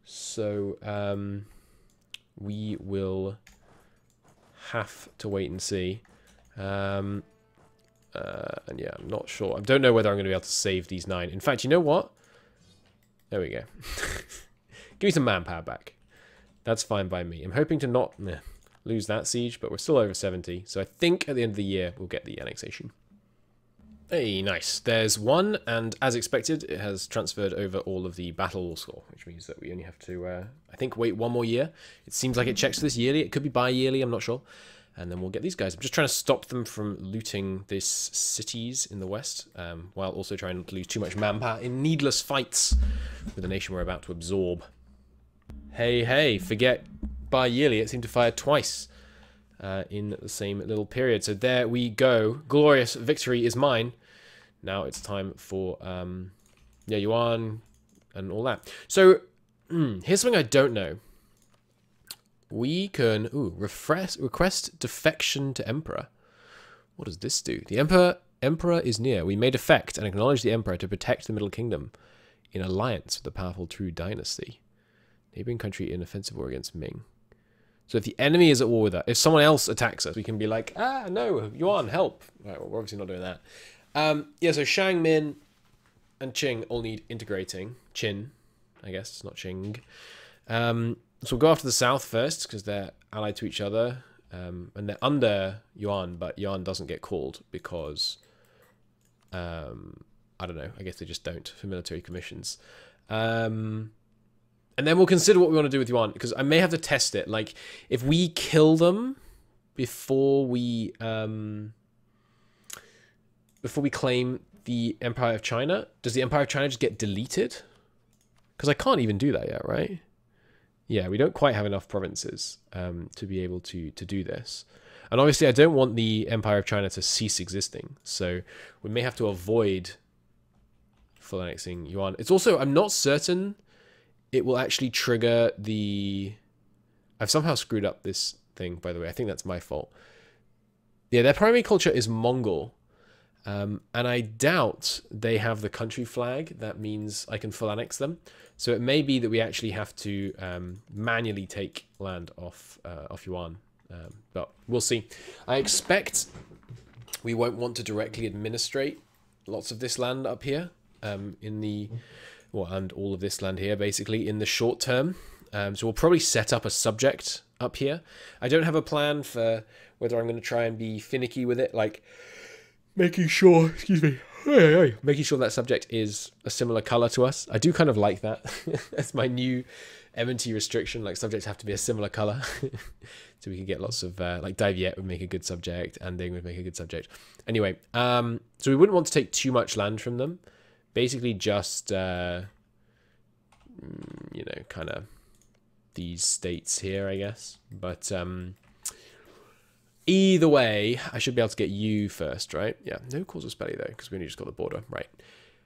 Speaker 1: So um, we will have to wait and see. Um, uh, and yeah, I'm not sure. I don't know whether I'm going to be able to save these nine. In fact, you know what? There we go. Give me some manpower back. That's fine by me. I'm hoping to not lose that siege, but we're still over 70. So I think at the end of the year, we'll get the annexation. Hey, nice. There's one, and as expected, it has transferred over all of the battle score, which means that we only have to, uh, I think, wait one more year. It seems like it checks this yearly. It could be bi-yearly, I'm not sure. And then we'll get these guys. I'm just trying to stop them from looting these cities in the west, um, while also trying not to lose too much manpower in needless fights with the nation we're about to absorb. Hey, hey, forget bi-yearly. It seemed to fire twice. uh, in the same little period. So there we go. Glorious victory is mine. Now it's time for um, yeah yuan and all that. So mm, here's something I don't know. We can ooh refresh, request defection to emperor. What does this do? The emperor emperor is near. We may defect and acknowledge the emperor to protect the Middle Kingdom in alliance with the powerful True Dynasty. Neighboring country in offensive war against Ming. So if the enemy is at war with us, if someone else attacks us, we can be like, ah, no, Yuan, help. Right, well, we're obviously not doing that. Um, yeah, so Shang, Min, and Qing all need integrating. Qin, I guess, it's not Qing. Um, so we'll go after the south first, because they're allied to each other. Um, and they're under Yuan, but Yuan doesn't get called because, um, I don't know, I guess they just don't for military commissions. Um, and then we'll consider what we want to do with Yuan because I may have to test it. Like if we kill them before we um before we claim the Empire of China, does the Empire of China just get deleted? Because I can't even do that yet, right? Yeah, we don't quite have enough provinces um, to be able to to do this. And obviously, I don't want the Empire of China to cease existing. So we may have to avoid full annexing Yuan. It's also, I'm not certain it will actually trigger the... I've somehow screwed up this thing, by the way. I think that's my fault. Yeah, their primary culture is Mongol. Um, and I doubt they have the country flag. That means I can full annex them. So it may be that we actually have to um, manually take land off uh, off Yuan. Um, but we'll see. I expect we won't want to directly administrate lots of this land up here um, in the well, and all of this land here basically in the short term. Um, so we'll probably set up a subject up here. I don't have a plan for whether I'm going to try and be finicky with it, like making sure, excuse me, making sure that subject is a similar color to us. I do kind of like that. That's my new M&T restriction. Like subjects have to be a similar color, so we can get lots of uh, like Dai Viet would make a good subject, and Ding would make a good subject. Anyway, um, so we wouldn't want to take too much land from them basically just, uh, mm, you know, kind of these states here, I guess. But um, either way, I should be able to get you first, right? Yeah, no casus belli though, because we only just got the border, right?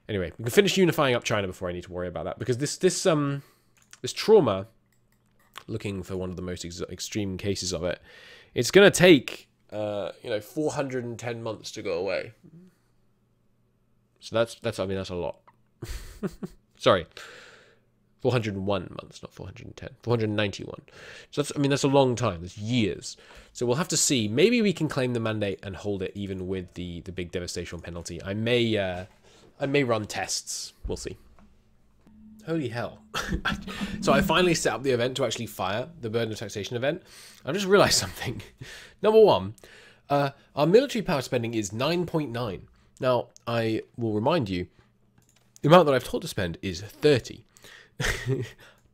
Speaker 1: Anyway, we can finish unifying up China before I need to worry about that, because this this um this trauma, looking for one of the most ex extreme cases of it, it's gonna take uh you know 410 months to go away. So that's that's I mean that's a lot. Sorry. 401 months, not 410. 491. So that's I mean that's a long time. That's years. So we'll have to see. Maybe we can claim the mandate and hold it even with the the big devastation penalty. I may uh I may run tests. We'll see. Holy hell. so I finally set up the event to actually fire the burden of taxation event. I've just realized something. Number one, uh, our military power spending is 9.9. Now, I will remind you, the amount that I've told to spend is 30.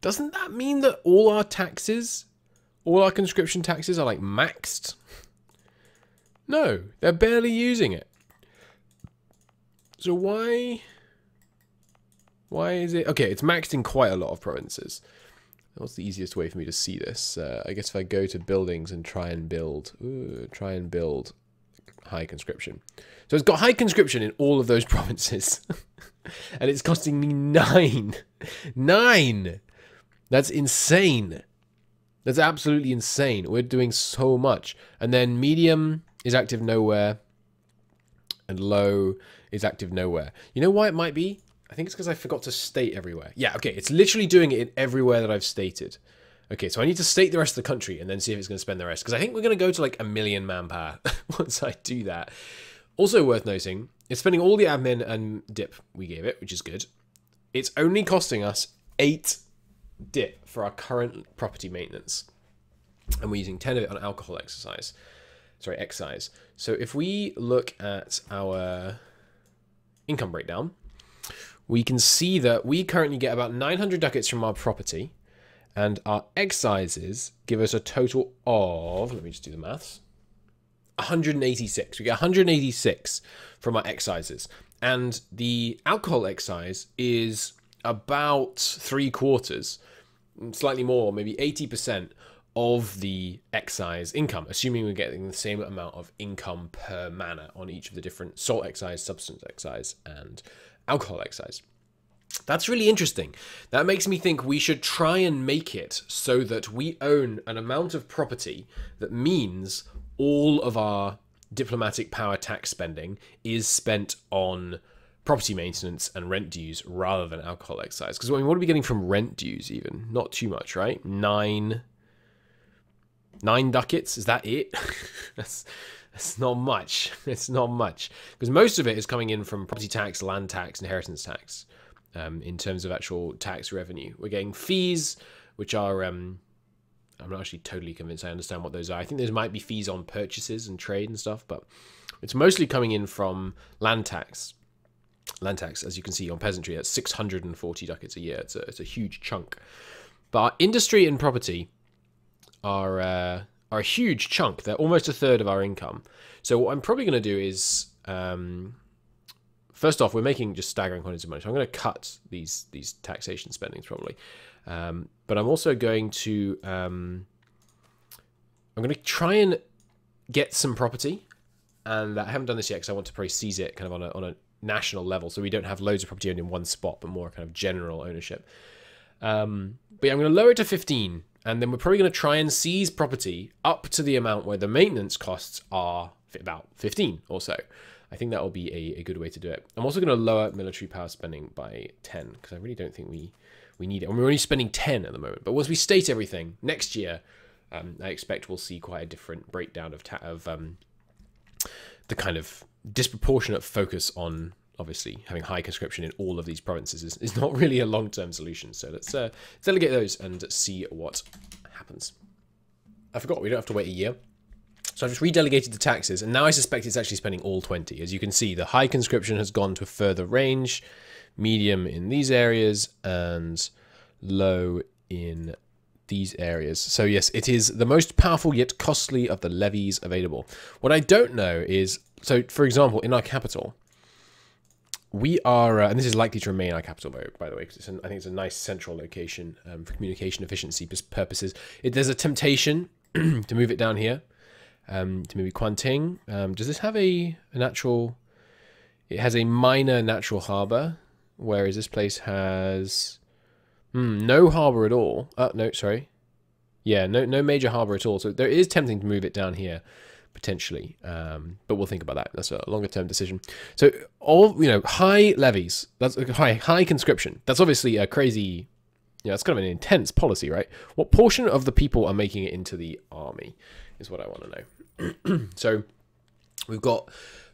Speaker 1: Doesn't that mean that all our taxes, all our conscription taxes are like maxed? No, they're barely using it. So why... Why is it... Okay, it's maxed in quite a lot of provinces. What's the easiest way for me to see this? Uh, I guess if I go to buildings and try and build... Ooh, try and build high conscription. So it's got high conscription in all of those provinces. and it's costing me nine. Nine! That's insane. That's absolutely insane. We're doing so much. And then medium is active nowhere. And low is active nowhere. You know why it might be? I think it's because I forgot to state everywhere. Yeah, okay. It's literally doing it in everywhere that I've stated. Okay, so I need to state the rest of the country and then see if it's going to spend the rest. Because I think we're going to go to like a million manpower once I do that. Also worth noting, it's spending all the admin and dip we gave it, which is good. It's only costing us 8 dip for our current property maintenance. And we're using 10 of it on alcohol exercise. Sorry, excise. So if we look at our income breakdown, we can see that we currently get about 900 ducats from our property, and our excises give us a total of, let me just do the maths, 186. We get 186 from our excises. And the alcohol excise is about three quarters, slightly more, maybe 80% of the excise income, assuming we're getting the same amount of income per manor on each of the different salt excise, substance excise, and alcohol excise. That's really interesting. That makes me think we should try and make it so that we own an amount of property that means all of our diplomatic power tax spending is spent on property maintenance and rent dues rather than alcohol excise. Because I mean, what are we getting from rent dues even? Not too much, right? Nine, nine ducats. Is that it? that's that's not much. It's not much because most of it is coming in from property tax, land tax, inheritance tax. Um, in terms of actual tax revenue, we're getting fees, which are um, I'm not actually totally convinced I understand what those are. I think those might be fees on purchases and trade and stuff, but it's mostly coming in from land tax. Land tax, as you can see on peasantry, that's 640 ducats a year. It's a, it's a huge chunk. But industry and property are uh, are a huge chunk. They're almost a third of our income. So what I'm probably going to do is, um, first off, we're making just staggering quantities of money. So I'm going to cut these these taxation spendings probably. Um, but I'm also going to um, I'm going to try and get some property, and I haven't done this yet because I want to probably seize it kind of on a on a national level, so we don't have loads of property owned in one spot, but more kind of general ownership. Um, but yeah, I'm going to lower it to 15, and then we're probably going to try and seize property up to the amount where the maintenance costs are about 15 or so. I think that will be a, a good way to do it. I'm also going to lower military power spending by 10 because I really don't think we we need it. And we're only spending 10 at the moment. But once we state everything, next year, um, I expect we'll see quite a different breakdown of, of um, the kind of disproportionate focus on obviously having high conscription in all of these provinces is, is not really a long-term solution. So let's, uh, delegate those and see what happens. I forgot, we don't have to wait a year. So I've just redelegated the taxes, and now I suspect it's actually spending all 20. As you can see, the high conscription has gone to a further range, medium in these areas, and low in these areas. So yes, it is the most powerful yet costly of the levies available. What I don't know is, so for example, in our capital, we are, uh, and this is likely to remain our capital, by, by the way, because I think it's a nice central location um, for communication efficiency purposes. It, there's a temptation to move it down here, um, to maybe Kwanting. Um, does this have a, a natural? It has a minor natural harbor, whereas this place has hmm, no harbor at all. Oh, no, sorry. Yeah, no, no major harbor at all. So there is tempting to move it down here potentially, um, but we'll think about that. That's a longer term decision. So all you know, high levies. That's high high conscription. That's obviously a crazy. Yeah, it's kind of an intense policy, right? What portion of the people are making it into the army is what I want to know. so we've got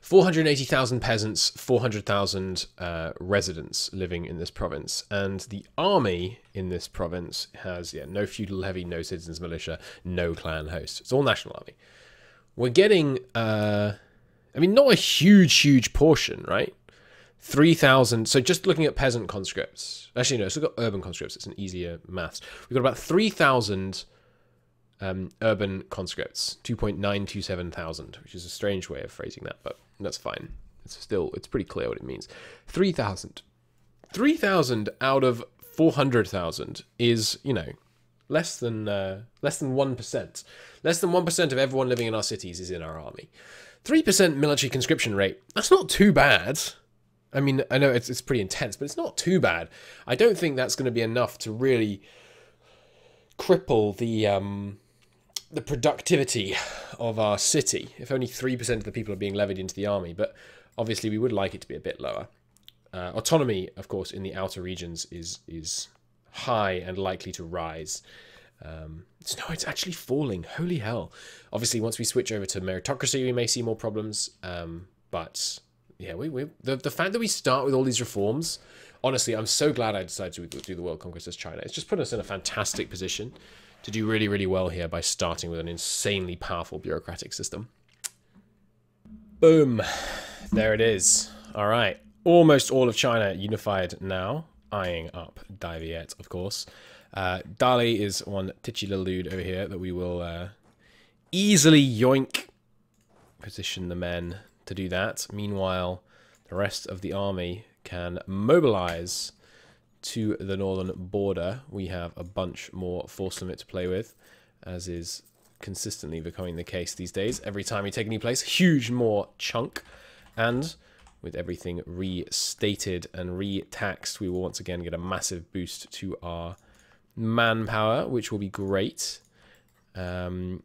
Speaker 1: 480,000 peasants, 400,000 uh, residents living in this province. And the army in this province has yeah, no feudal levy, no citizens militia, no clan host. It's all national army. We're getting, uh, I mean, not a huge, huge portion, right? 3,000. So just looking at peasant conscripts. Actually, no, we've got urban conscripts. It's an easier maths. We've got about 3,000 um, urban conscripts, 2.927 thousand, which is a strange way of phrasing that, but that's fine. It's still, it's pretty clear what it means. 3,000. 3,000 out of 400,000 is, you know, less than uh, less than 1%. Less than 1% of everyone living in our cities is in our army. 3% military conscription rate. That's not too bad. I mean, I know it's, it's pretty intense, but it's not too bad. I don't think that's going to be enough to really cripple the um, the productivity of our city. If only 3% of the people are being levied into the army, but obviously we would like it to be a bit lower. Uh, autonomy, of course, in the outer regions is is high and likely to rise. Um, no, it's actually falling. Holy hell! Obviously, once we switch over to meritocracy, we may see more problems. Um, but yeah, we, we the the fact that we start with all these reforms, honestly, I'm so glad I decided to do the world conquest as China. It's just put us in a fantastic position to do really, really well here by starting with an insanely powerful bureaucratic system. Boom. There it is. All right. Almost all of China unified now, eyeing up Dai Viet, of course. Uh, Dali is one titchy little dude over here that we will uh, easily yoink position the men to do that. Meanwhile, the rest of the army can mobilize to the northern border, we have a bunch more force limit to play with. as is consistently becoming the case these days. Every time we take new place, huge more chunk. And with everything restated and re-taxed, we will once again get a massive boost to our manpower, which will be great. Um,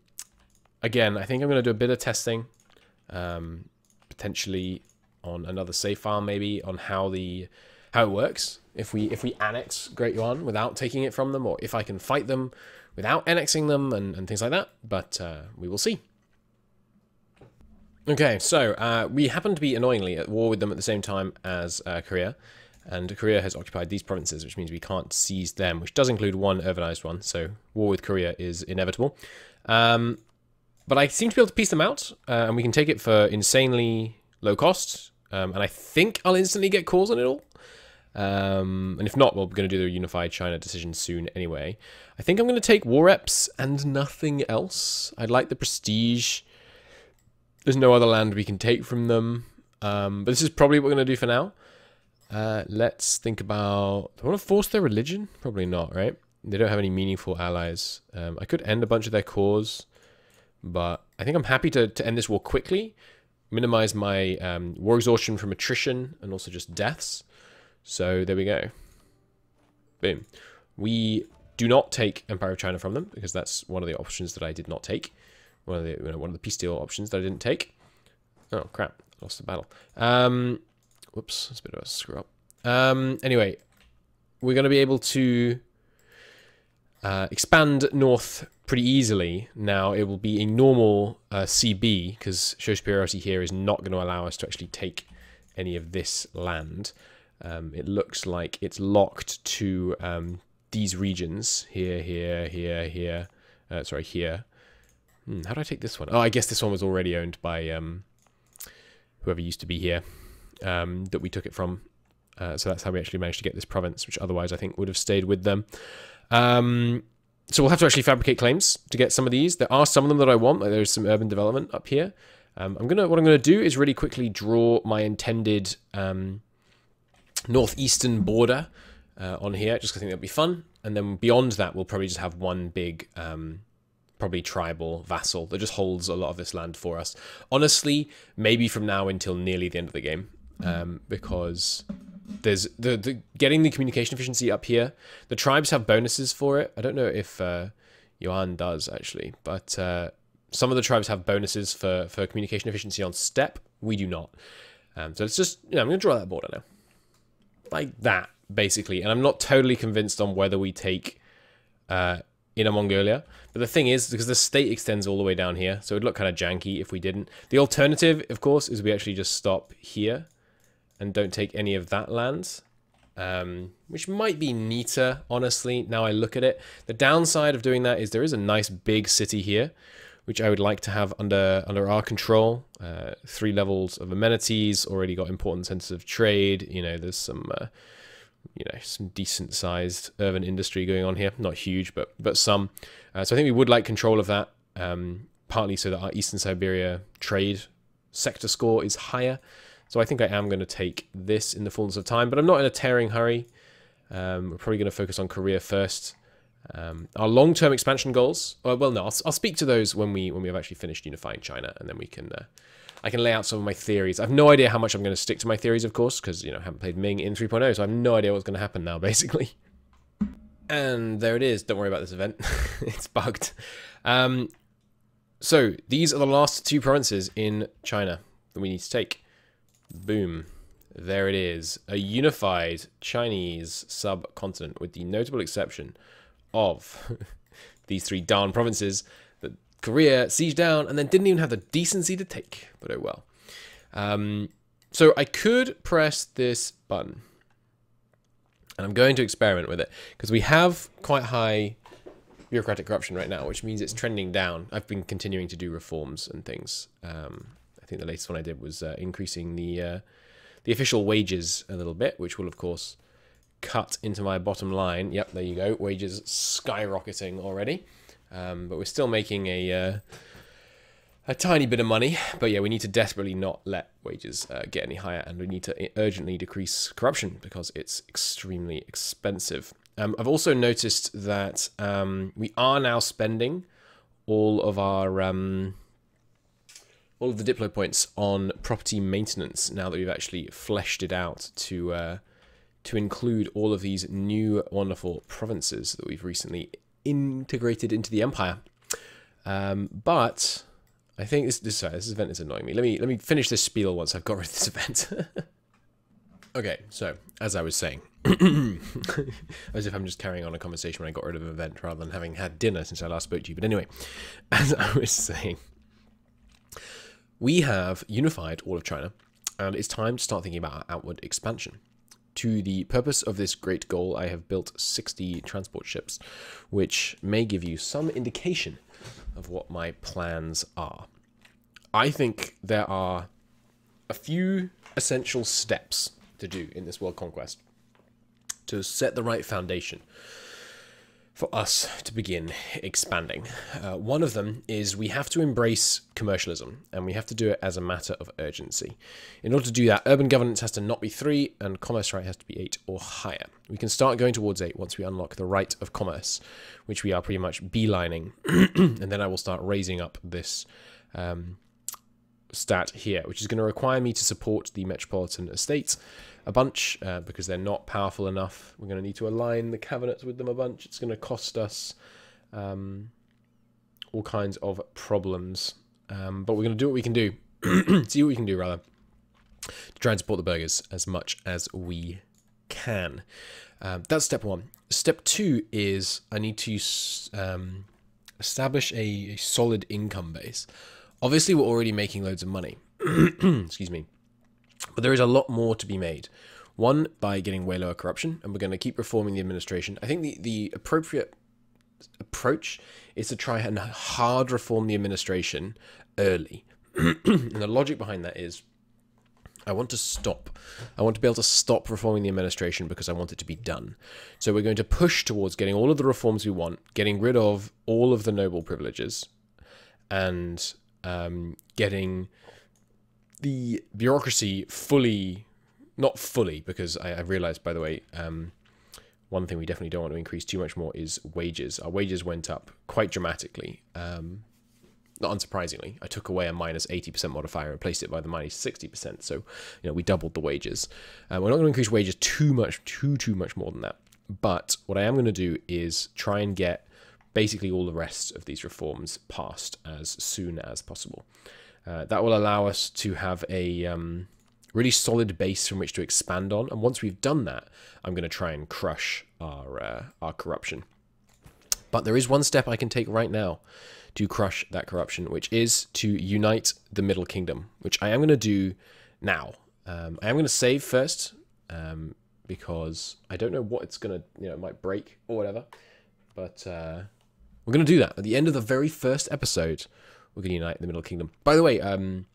Speaker 1: again, I think I'm going to do a bit of testing, um, potentially on another save file, maybe on how the how it works. If we if we annex Great Yuan without taking it from them, or if I can fight them without annexing them and, and things like that. But uh, we will see. Okay, so uh, we happen to be annoyingly at war with them at the same time as uh, Korea. And Korea has occupied these provinces, which means we can't seize them, which does include one urbanized one. So war with Korea is inevitable. Um, but I seem to be able to piece them out, uh, and we can take it for insanely low cost. Um, and I think I'll instantly get calls on it all. Um, and if not, well, we're going to do the unified China decision soon anyway. I think I'm going to take war reps and nothing else. I'd like the prestige. There's no other land we can take from them. Um, but this is probably what we're going to do for now. Uh, let's think about... Do I want to force their religion? Probably not, right? They don't have any meaningful allies. Um, I could end a bunch of their cores. But I think I'm happy to, to end this war quickly. Minimize my um, war exhaustion from attrition and also just deaths. So there we go. Boom. We do not take Empire of China from them because that's one of the options that I did not take. One of the you know, one of the peace deal options that I didn't take. Oh crap! Lost the battle. Um, whoops, that's a bit of a screw up. Um, anyway, we're going to be able to uh, expand north pretty easily. Now it will be a normal uh, CB because show superiority here is not going to allow us to actually take any of this land. Um, it looks like it's locked to um, these regions here, here, here, here. Uh, sorry, here. Hmm, how do I take this one? Oh, I guess this one was already owned by um, whoever used to be here um, that we took it from. Uh, so that's how we actually managed to get this province, which otherwise I think would have stayed with them. Um, so we'll have to actually fabricate claims to get some of these. There are some of them that I want. Like there's some urban development up here. Um, I'm gonna what I'm gonna do is really quickly draw my intended northeastern border uh, on here, just I think that'd be fun. And then beyond that, we'll probably just have one big, um, probably tribal vassal that just holds a lot of this land for us. Honestly, maybe from now until nearly the end of the game, um, because there's the, the getting the communication efficiency up here. The tribes have bonuses for it. I don't know if uh, Yuan does actually, but uh, some of the tribes have bonuses for for communication efficiency on steppe. We do not. Um, so it's just you know, I'm going to draw that border now like that, basically. And I'm not totally convinced on whether we take uh, Inner Mongolia. But the thing is, because the state extends all the way down here, so it would look kind of janky if we didn't. The alternative, of course, is we actually just stop here and don't take any of that land. Um, which might be neater, honestly, now I look at it. The downside of doing that is there is a nice big city here, which I would like to have under under our control. Uh, three levels of amenities, already got important centers of trade. You know, there's some, uh, you know, some decent sized urban industry going on here. Not huge, but but some. Uh, so I think we would like control of that, um, partly so that our Eastern Siberia trade sector score is higher. So I think I am going to take this in the fullness of time, but I'm not in a tearing hurry. Um, we're probably going to focus on Korea first. Um, our long-term expansion goals. Uh, well, no, I'll, I'll, speak to those when we when we have actually finished unifying China, and then we can uh, I can lay out some of my theories. I have no idea how much I'm going to stick to my theories, of course, because you know I haven't played Ming in 3.0, so I have no idea what's going to happen now, basically. And there it is. Don't worry about this event; it's bugged. Um, so these are the last two provinces in China that we need to take. Boom. There it is. A unified Chinese subcontinent with the notable exception of these three darn provinces that Korea sieged down and then didn't even have the decency to take. But oh well. Um, so I could press this button. And I'm going to experiment with it because we have quite high bureaucratic corruption right now, which means it's trending down. I've been continuing to do reforms and things. Um, I think the latest one I did was uh, increasing the uh, the official wages a little bit, which will of course cut into my bottom line. Yep, there you go. Wages skyrocketing already. Um, but we're still making a uh, a tiny bit of money. But yeah, we need to desperately not let wages uh, get any higher, and we need to urgently decrease corruption because it's extremely expensive. Um, I've also noticed that um, we are now spending all of our um, all of the diplo points on property maintenance now that we've actually fleshed it out to uh, to include all of these new wonderful provinces that we've recently integrated into the empire. Um, but I think this this, sorry, this event is annoying me. Let me let me finish this spiel once I've got rid of this event. okay, so as I was saying, as if I'm just carrying on a conversation when I got rid of an event rather than having had dinner since I last spoke to you. But anyway, as I was saying, we have unified all of China, and it's time to start thinking about our outward expansion. To the purpose of this great goal, I have built 60 transport ships, which may give you some indication of what my plans are. I think there are a few essential steps to do in this world conquest to set the right foundation for us to begin expanding. Uh, one of them is we have to embrace commercialism and we have to do it as a matter of urgency. In order to do that, urban governance has to not be three and commerce right has to be eight or higher. We can start going towards eight once we unlock the right of commerce, which we are pretty much beelining. and then I will start raising up this um, stat here, which is going to require me to support the metropolitan estates a bunch uh, because they're not powerful enough. We're going to need to align the cabinets with them a bunch. It's going to cost us um, all kinds of problems. Um, but we're going to do what we can do. See what we can do, rather. To try and support the burghers as much as we can. Um, that's step one. Step two is I need to um, establish a, a solid income base. Obviously, we're already making loads of money. Excuse me. But there is a lot more to be made. One, by getting way lower corruption, and we're going to keep reforming the administration. I think the, the appropriate approach is to try and hard reform the administration early. and the logic behind that is I want to stop. I want to be able to stop reforming the administration because I want it to be done. So we're going to push towards getting all of the reforms we want, getting rid of all of the noble privileges, and um, getting the bureaucracy fully, not fully, because I, I realized, by the way, um, one thing we definitely don't want to increase too much more is wages. Our wages went up quite dramatically. Um, not unsurprisingly, I took away a minus 80% modifier and replaced it by the minus 60%. So, you know, we doubled the wages. Uh, we're not going to increase wages too much, too, too much more than that. But what I am going to do is try and get basically all the rest of these reforms passed as soon as possible. Uh, that will allow us to have a um, really solid base from which to expand on. And once we've done that, I'm going to try and crush our uh, our corruption. But there is one step I can take right now to crush that corruption, which is to unite the Middle Kingdom, which I am going to do now. Um, I am going to save first um, because I don't know what it's going to, you know, it might break or whatever. But uh, we're going to do that at the end of the very first episode we're going to unite the Middle Kingdom. By the way, um,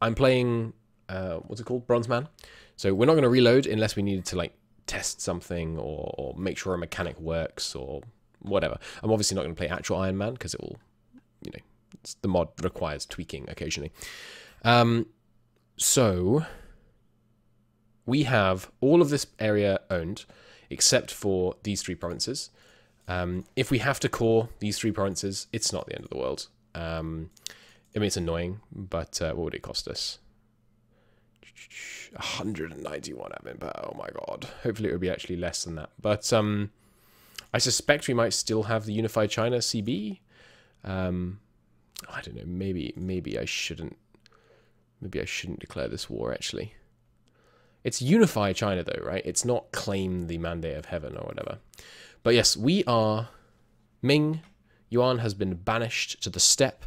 Speaker 1: I'm playing, uh, what's it called? Bronze Man. So we're not going to reload unless we needed to, like, test something or, or make sure a mechanic works or whatever. I'm obviously not going to play actual Iron Man because it will, you know, the mod requires tweaking occasionally. Um, so we have all of this area owned except for these three provinces. Um, if we have to core these three provinces, it's not the end of the world. Um, I mean, it's annoying, but uh, what would it cost us? 191 admin power. Oh my god. Hopefully it would be actually less than that. But um, I suspect we might still have the Unified China CB. Um, I don't know. Maybe maybe I shouldn't. Maybe I shouldn't declare this war. Actually, it's Unify China though, right? It's not claim the mandate of heaven or whatever. But yes, we are Ming Yuan has been banished to the steppe,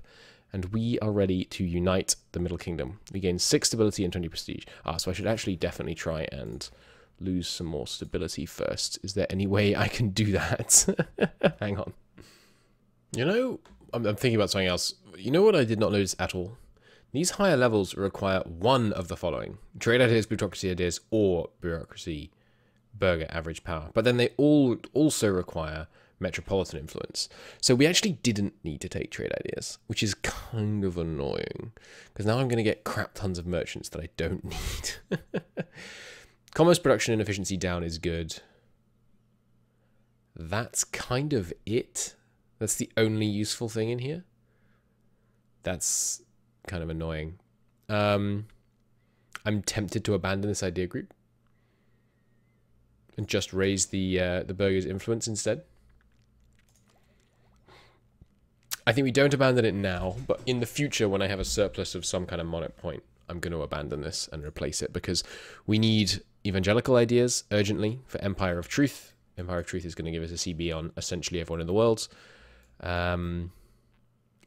Speaker 1: and we are ready to unite the Middle Kingdom. We gain 6 stability and 20 prestige. Ah, so I should actually definitely try and lose some more stability first. Is there any way I can do that? Hang on. You know, I'm, I'm thinking about something else. You know what I did not notice at all? These higher levels require one of the following. Trade ideas, bureaucracy ideas, or bureaucracy burgher average power. But then they all also require metropolitan influence. So we actually didn't need to take trade ideas, which is kind of annoying because now I'm going to get crap tons of merchants that I don't need. Commerce production and efficiency down is good. That's kind of it. That's the only useful thing in here. That's kind of annoying. Um, I'm tempted to abandon this idea group and just raise the uh, the burgher's influence instead. I think we don't abandon it now, but in the future, when I have a surplus of some kind of monarch point, I'm going to abandon this and replace it because we need evangelical ideas urgently for Empire of Truth. Empire of Truth is going to give us a CB on essentially everyone in the world. Um,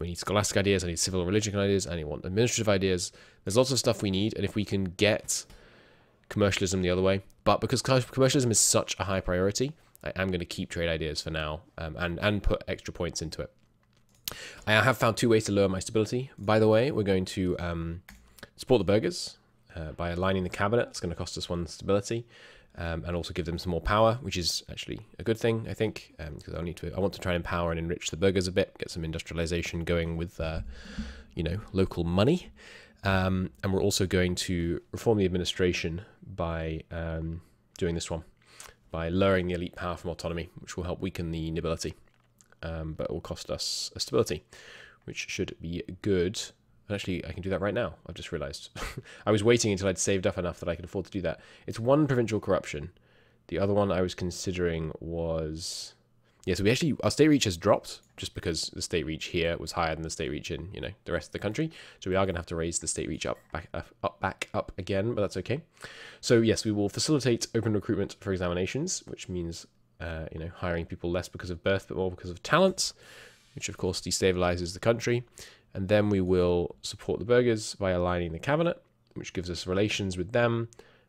Speaker 1: we need scholastic ideas, I need civil religion ideas, I need want administrative ideas. There's lots of stuff we need, and if we can get commercialism the other way, but because commercialism is such a high priority, I am going to keep trade ideas for now um, and, and put extra points into it. I have found two ways to lower my stability. By the way, we're going to um, support the burghers uh, by aligning the cabinet. It's going to cost us one stability. Um, and also give them some more power, which is actually a good thing, I think, because um, I need to. I want to try and empower and enrich the burghers a bit, get some industrialization going with, uh, you know, local money, um, and we're also going to reform the administration by um, doing this one, by lowering the elite power from autonomy, which will help weaken the nobility um, but it will cost us a stability, which should be good. And actually, I can do that right now. I've just realized. I was waiting until I'd saved up enough that I could afford to do that. It's one provincial corruption. The other one I was considering was... Yeah, so we actually... Our state reach has dropped just because the state reach here was higher than the state reach in, you know, the rest of the country. So we are going to have to raise the state reach up, back, up, up, back up again, but that's okay. So yes, we will facilitate open recruitment for examinations, which means uh, you know, hiring people less because of birth, but more because of talents, which of course destabilizes the country. And then we will support the burghers by aligning the cabinet, which gives us relations with them.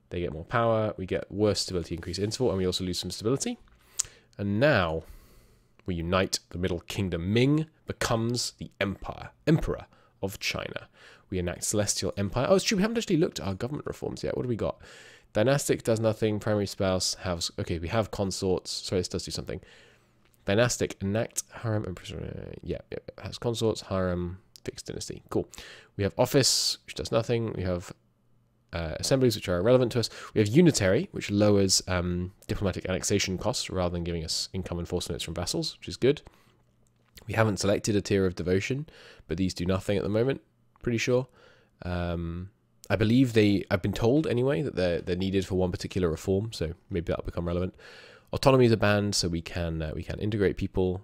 Speaker 1: They get more power, we get worse stability, increased interval, and we also lose some stability. And now we unite the Middle Kingdom. Ming becomes the empire, emperor of China. We enact Celestial Empire. Oh, it's true, we haven't actually looked at our government reforms yet. What do we got? Dynastic does nothing. Primary spouse has okay. We have consorts. Sorry, this does do something. Dynastic enact harem and yeah, yeah has consorts harem fixed dynasty. Cool. We have office which does nothing. We have uh, assemblies which are irrelevant to us. We have unitary which lowers um, diplomatic annexation costs rather than giving us income and force notes from vassals, which is good. We haven't selected a tier of devotion, but these do nothing at the moment. Pretty sure. Um, I believe they. I've been told anyway that they're they're needed for one particular reform, so maybe that'll become relevant. Autonomy is a banned, so we can uh, we can integrate people.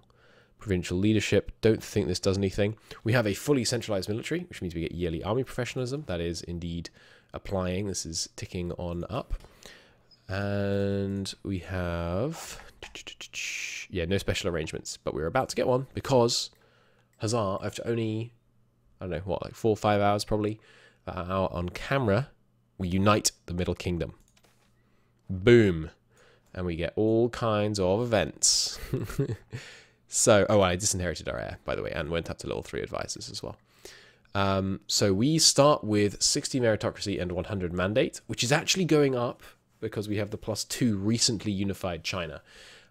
Speaker 1: Provincial leadership. Don't think this does anything. We have a fully centralized military, which means we get yearly army professionalism. That is indeed applying. This is ticking on up, and we have yeah no special arrangements, but we're about to get one because huzzah! After only I don't know what like four or five hours probably out on camera, we unite the Middle Kingdom. Boom. And we get all kinds of events. so, oh, I disinherited our heir, by the way, and went up to level 3 advisors as well. Um, so we start with 60 meritocracy and 100 mandate, which is actually going up because we have the plus 2 recently unified China.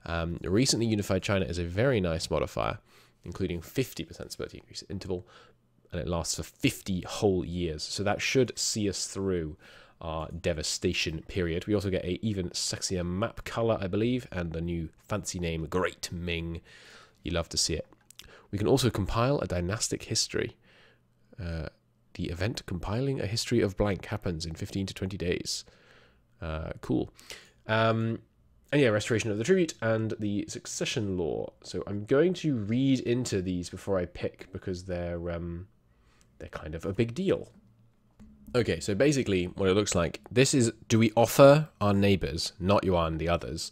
Speaker 1: Um, recently unified China is a very nice modifier, including 50% stability increase interval, and it lasts for 50 whole years. So that should see us through our devastation period. We also get a even sexier map color, I believe, and a new fancy name, Great Ming. You love to see it. We can also compile a dynastic history. Uh, the event compiling a history of blank happens in 15 to 20 days. Uh, cool. Um, and yeah, restoration of the tribute and the succession law. So I'm going to read into these before I pick because they're um, they're kind of a big deal. Okay, so basically what it looks like, this is, do we offer our neighbors, not Yuan, the others,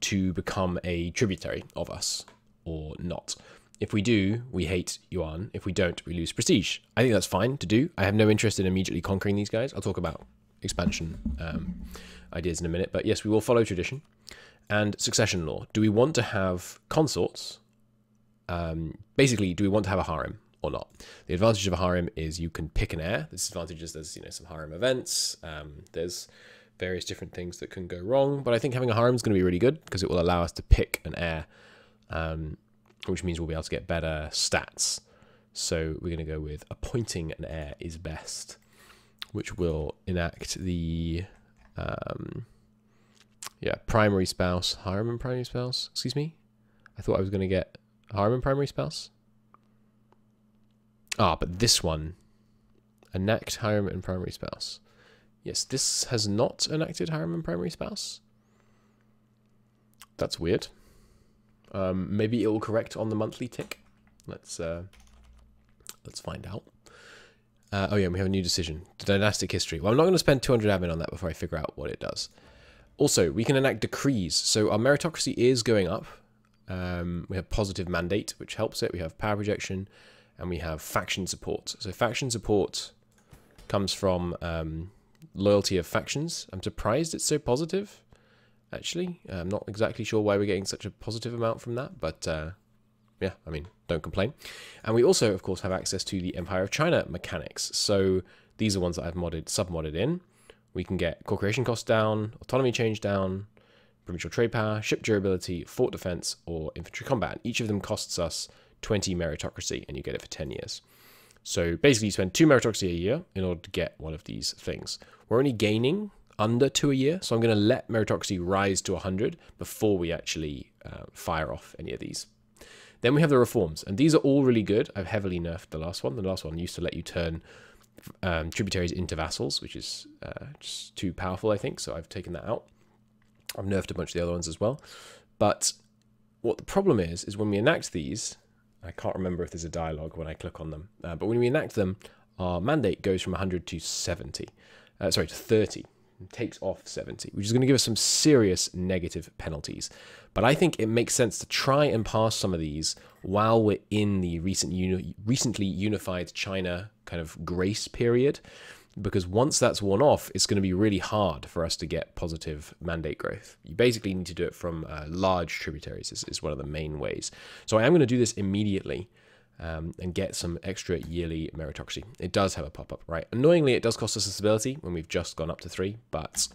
Speaker 1: to become a tributary of us or not? If we do, we hate Yuan. If we don't, we lose prestige. I think that's fine to do. I have no interest in immediately conquering these guys. I'll talk about expansion um, ideas in a minute. But yes, we will follow tradition. And succession law. Do we want to have consorts? Um, basically, do we want to have a harem? Or not. The advantage of a harem is you can pick an heir. The disadvantage is there's you know some harem events. Um, there's various different things that can go wrong, but I think having a harem is going to be really good because it will allow us to pick an heir, um, which means we'll be able to get better stats. So we're going to go with appointing an heir is best, which will enact the um, yeah primary spouse, harem and primary spouse. Excuse me, I thought I was going to get harem and primary spouse. Ah, but this one, enact harem and primary spouse. Yes, this has not enacted harem and primary spouse. That's weird. Um, maybe it will correct on the monthly tick. Let's uh, let's find out. Uh, oh yeah, we have a new decision. The dynastic history. Well, I'm not going to spend 200 admin on that before I figure out what it does. Also, we can enact decrees. So our meritocracy is going up. Um, we have positive mandate, which helps it. We have power projection, and we have faction support. So faction support comes from um, loyalty of factions. I'm surprised it's so positive, actually. I'm not exactly sure why we're getting such a positive amount from that, but uh, yeah, I mean, don't complain. And we also, of course, have access to the Empire of China mechanics. So these are ones that I've modded, sub-modded in. We can get core creation costs down, autonomy change down, provincial trade power, ship durability, fort defense, or infantry combat. Each of them costs us 20 meritocracy, and you get it for 10 years. So basically, you spend two meritocracy a year in order to get one of these things. We're only gaining under two a year, so I'm going to let meritocracy rise to 100 before we actually uh, fire off any of these. Then we have the reforms, and these are all really good. I've heavily nerfed the last one. The last one used to let you turn um, tributaries into vassals, which is uh, just too powerful, I think. So I've taken that out. I've nerfed a bunch of the other ones as well. But what the problem is, is when we enact these, I can't remember if there's a dialogue when I click on them, uh, but when we enact them, our mandate goes from 100 to 70. Uh, sorry, to 30 takes off 70, which is going to give us some serious negative penalties. But I think it makes sense to try and pass some of these while we're in the recent uni recently unified China kind of grace period. Because once that's worn off, it's going to be really hard for us to get positive mandate growth. You basically need to do it from uh, large tributaries, is, is one of the main ways. So I am going to do this immediately um, and get some extra yearly meritocracy. It does have a pop up, right? Annoyingly, it does cost us a stability when we've just gone up to three, but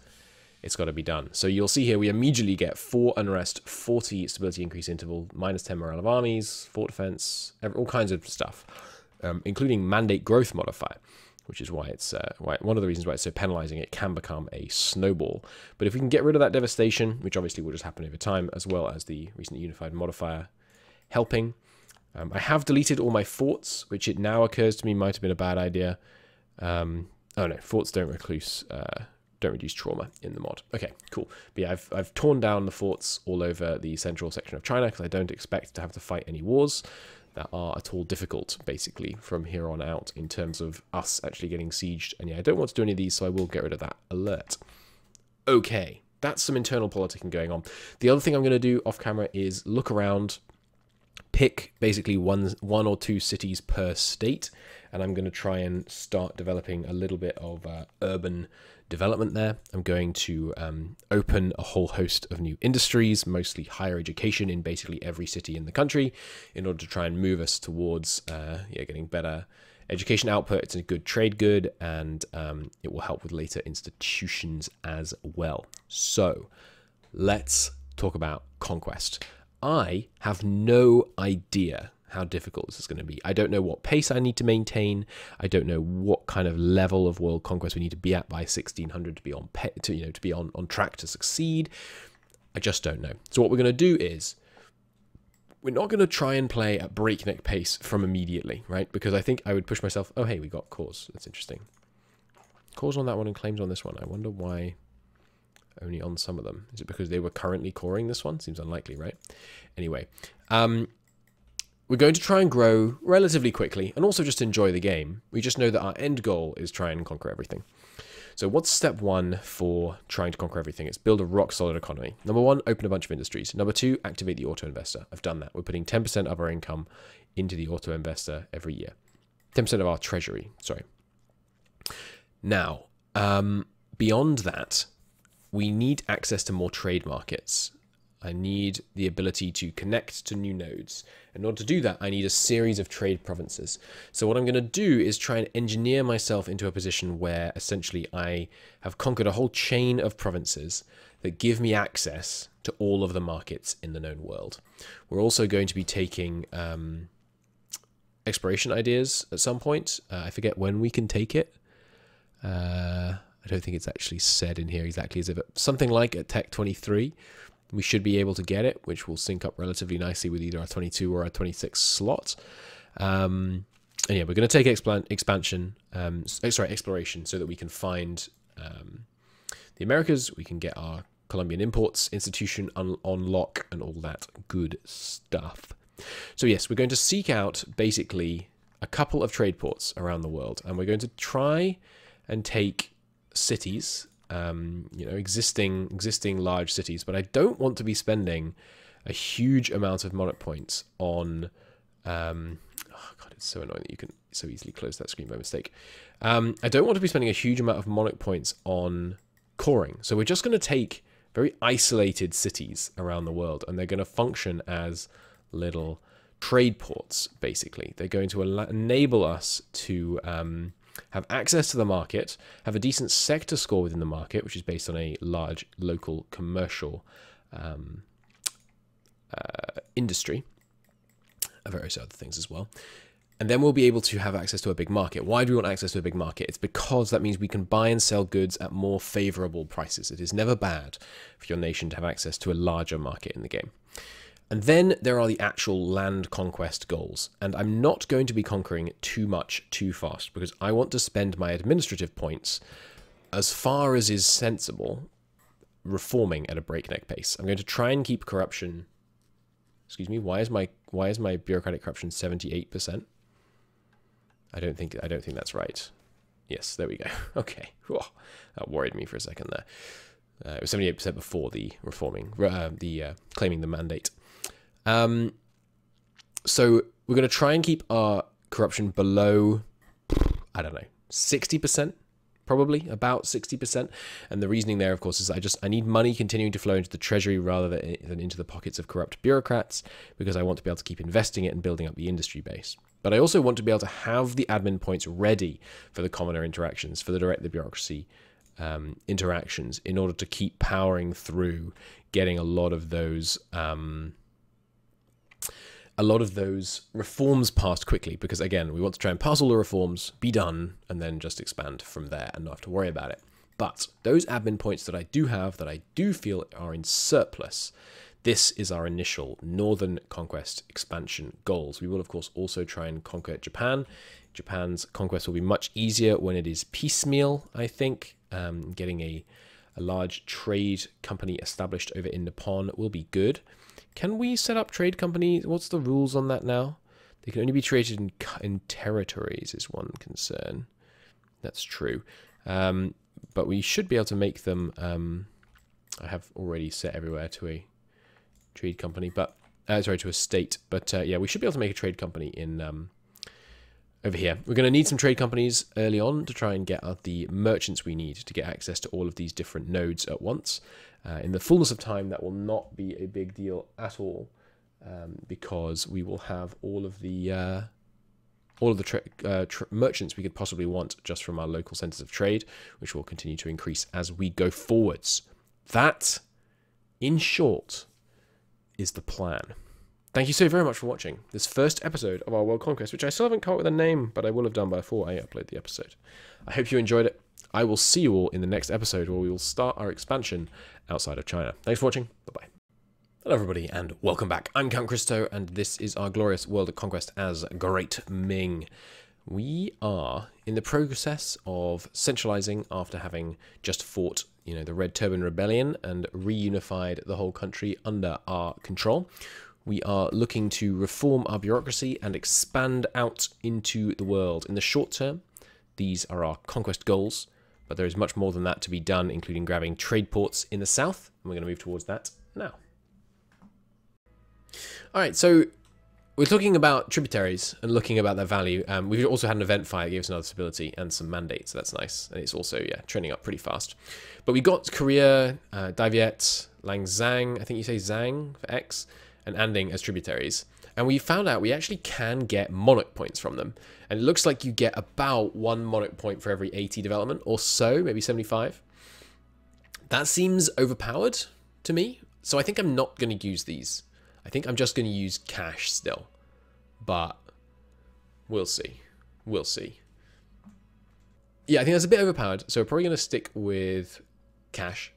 Speaker 1: it's got to be done. So you'll see here we immediately get 4 unrest, 40 stability increase interval, minus 10 morale of armies, fort defense, all kinds of stuff, um, including mandate growth modifier, which is why it's uh, why, one of the reasons why it's so penalizing. It can become a snowball. But if we can get rid of that devastation, which obviously will just happen over time, as well as the recent unified modifier helping, um, I have deleted all my forts, which it now occurs to me might have been a bad idea. Um, oh no, forts don't recluse, uh, don't reduce trauma in the mod. Okay, cool. But yeah, I've, I've torn down the forts all over the central section of China because I don't expect to have to fight any wars that are at all difficult, basically, from here on out in terms of us actually getting sieged. And yeah, I don't want to do any of these, so I will get rid of that alert. Okay, that's some internal politicking going on. The other thing I'm going to do off camera is look around, pick basically one one or two cities per state and I'm going to try and start developing a little bit of uh, urban development there. I'm going to um, open a whole host of new industries, mostly higher education in basically every city in the country, in order to try and move us towards uh, yeah, getting better education output. It's a good trade good, and um, it will help with later institutions as well. So let's talk about conquest. I have no idea how difficult this is going to be. I don't know what pace I need to maintain. I don't know what kind of level of world conquest we need to be at by 1600 to be on to you know to be on on track to succeed. I just don't know. So what we're going to do is we're not going to try and play at breakneck pace from immediately, right? Because I think I would push myself. Oh, hey, we got cause. That's interesting. Cause on that one and claims on this one. I wonder why only on some of them. Is it because they were currently coring this one? Seems unlikely, right? Anyway, um, we're going to try and grow relatively quickly and also just enjoy the game. We just know that our end goal is try and conquer everything. So what's step one for trying to conquer everything? It's build a rock solid economy. Number one, open a bunch of industries. Number two, activate the auto investor. I've done that. We're putting 10% of our income into the auto investor every year. 10% of our treasury, sorry. Now, um, beyond that, we need access to more trade markets. I need the ability to connect to new nodes. In order to do that, I need a series of trade provinces. So what I'm going to do is try and engineer myself into a position where essentially I have conquered a whole chain of provinces that give me access to all of the markets in the known world. We're also going to be taking um, exploration ideas at some point. Uh, I forget when we can take it. Uh, I don't think it's actually said in here exactly as if it, something like at Tech 23, we should be able to get it, which will sync up relatively nicely with either our 22 or our 26 slot. Um, and yeah, we're going to take expansion, um, sorry, exploration, so that we can find um, the Americas. We can get our Colombian imports institution on, on lock and all that good stuff. So yes, we're going to seek out basically a couple of trade ports around the world, and we're going to try and take cities, um, you know, existing existing large cities. But I don't want to be spending a huge amount of monarch points on. Um, oh god, it's so annoying that you can so easily close that screen by mistake. Um, I don't want to be spending a huge amount of monarch points on coring. So we're just going to take very isolated cities around the world, and they're going to function as little trade ports, basically. They're going to enable us to um, have access to the market, have a decent sector score within the market, which is based on a large local commercial um, uh, industry, various other things as well. And then we'll be able to have access to a big market. Why do we want access to a big market? It's because that means we can buy and sell goods at more favorable prices. It is never bad for your nation to have access to a larger market in the game. And then there are the actual land conquest goals. And I'm not going to be conquering too much too fast because I want to spend my administrative points as far as is sensible reforming at a breakneck pace. I'm going to try and keep corruption. Excuse me, why is my why is my bureaucratic corruption 78%? I don't think I don't think that's right. Yes, there we go. Okay, Whoa, that worried me for a second there. Uh, it was seventy eight percent before the reforming, uh, the uh, claiming the mandate. Um, so we're going to try and keep our corruption below, I don't know, sixty percent probably about 60%. And the reasoning there, of course, is I just I need money continuing to flow into the treasury rather than into the pockets of corrupt bureaucrats because I want to be able to keep investing it and building up the industry base. But I also want to be able to have the admin points ready for the commoner interactions, for the direct the bureaucracy um, interactions, in order to keep powering through getting a lot of those. Um, a lot of those reforms passed quickly because again we want to try and pass all the reforms be done and then just expand from there and not have to worry about it but those admin points that i do have that i do feel are in surplus this is our initial northern conquest expansion goals. We will, of course, also try and conquer Japan. Japan's conquest will be much easier when it is piecemeal, I think. Um, getting a, a large trade company established over in Nippon will be good. Can we set up trade companies? What's the rules on that now? They can only be traded in, in territories, is one concern. That's true. Um, but we should be able to make them. Um, I have already set everywhere to a trade company, but uh, sorry, to a state. But uh, yeah, we should be able to make a trade company in um, over here. We're going to need some trade companies early on to try and get the merchants we need to get access to all of these different nodes at once. Uh, in the fullness of time, that will not be a big deal at all um, because we will have all of the uh, all of the uh, merchants we could possibly want just from our local centers of trade, which will continue to increase as we go forwards. That, in short, is the plan. Thank you so very much for watching this first episode of our World Conquest, which I still haven't come up with a name, but I will have done by before I upload the episode. I hope you enjoyed it. I will see you all in the next episode where we will start our expansion outside of China. Thanks for watching. Bye bye. Hello, everybody, and welcome back. I'm Count Cristo, and this is our glorious World of Conquest as Great Ming. We are in the process of centralizing after having just fought you know, the Red Turban Rebellion and reunified the whole country under our control. We are looking to reform our bureaucracy and expand out into the world. In the short term, these are our conquest goals, but there is much more than that to be done, including grabbing trade ports in the south, and we're going to move towards that now. All right, so we're talking about tributaries and looking about their value. Um, we've also had an event fire that gave us another stability and some mandates, so that's nice. And it's also, yeah, trending up pretty fast. But we got Korea, uh, Dai Viet, Langzang, I think you say Zhang for X, and Anding as tributaries. And we found out we actually can get monarch points from them. And it looks like you get about one monarch point for every 80 development or so, maybe 75. That seems overpowered to me. So I think I'm not going to use these. I think I'm just going to use cash still. But we'll see. We'll see. Yeah, I think that's a bit overpowered. So we're probably going to stick with cash.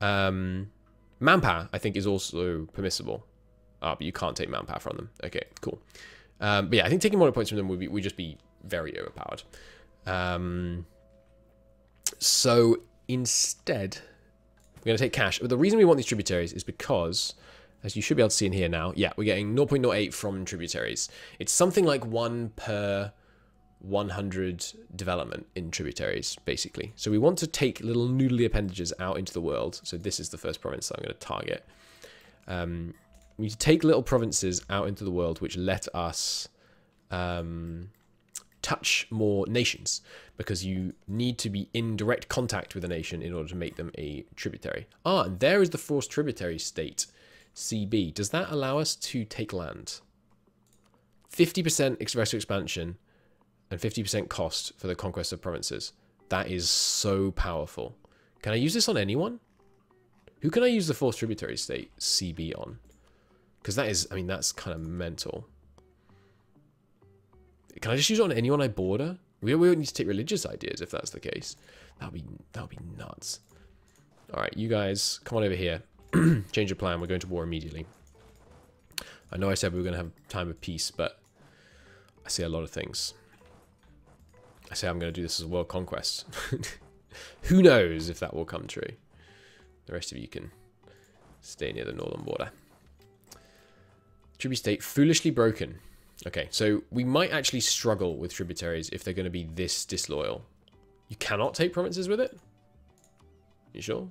Speaker 1: Um, manpower, I think, is also permissible. Ah, but you can't take manpower from them. Okay, cool. Um, but yeah, I think taking more points from them would be would just be very overpowered. Um, so instead, we're going to take cash. But the reason we want these tributaries is because, as you should be able to see in here now, yeah, we're getting 0.08 from tributaries. It's something like one per 100 development in tributaries, basically. So we want to take little noodly appendages out into the world. So this is the first province that I'm going to target. Um, we take little provinces out into the world which let us um, touch more nations because you need to be in direct contact with a nation in order to make them a tributary. Ah, and there is the forced tributary state, CB. Does that allow us to take land? 50% expressive expansion and 50% cost for the conquest of provinces. That is so powerful. Can I use this on anyone? Who can I use the forced tributary state CB on? Because that is, I mean, that's kind of mental. Can I just use it on anyone I border? We, we don't need to take religious ideas if that's the case. That would be, that would be nuts. All right, you guys, come on over here. Change your plan. We're going to war immediately. I know I said we were going to have time of peace, but I see a lot of things. I say I'm going to do this as a world conquest. Who knows if that will come true. The rest of you can stay near the northern border. Tribute state foolishly broken. Okay, so we might actually struggle with tributaries if they're going to be this disloyal. You cannot take provinces with it? You sure?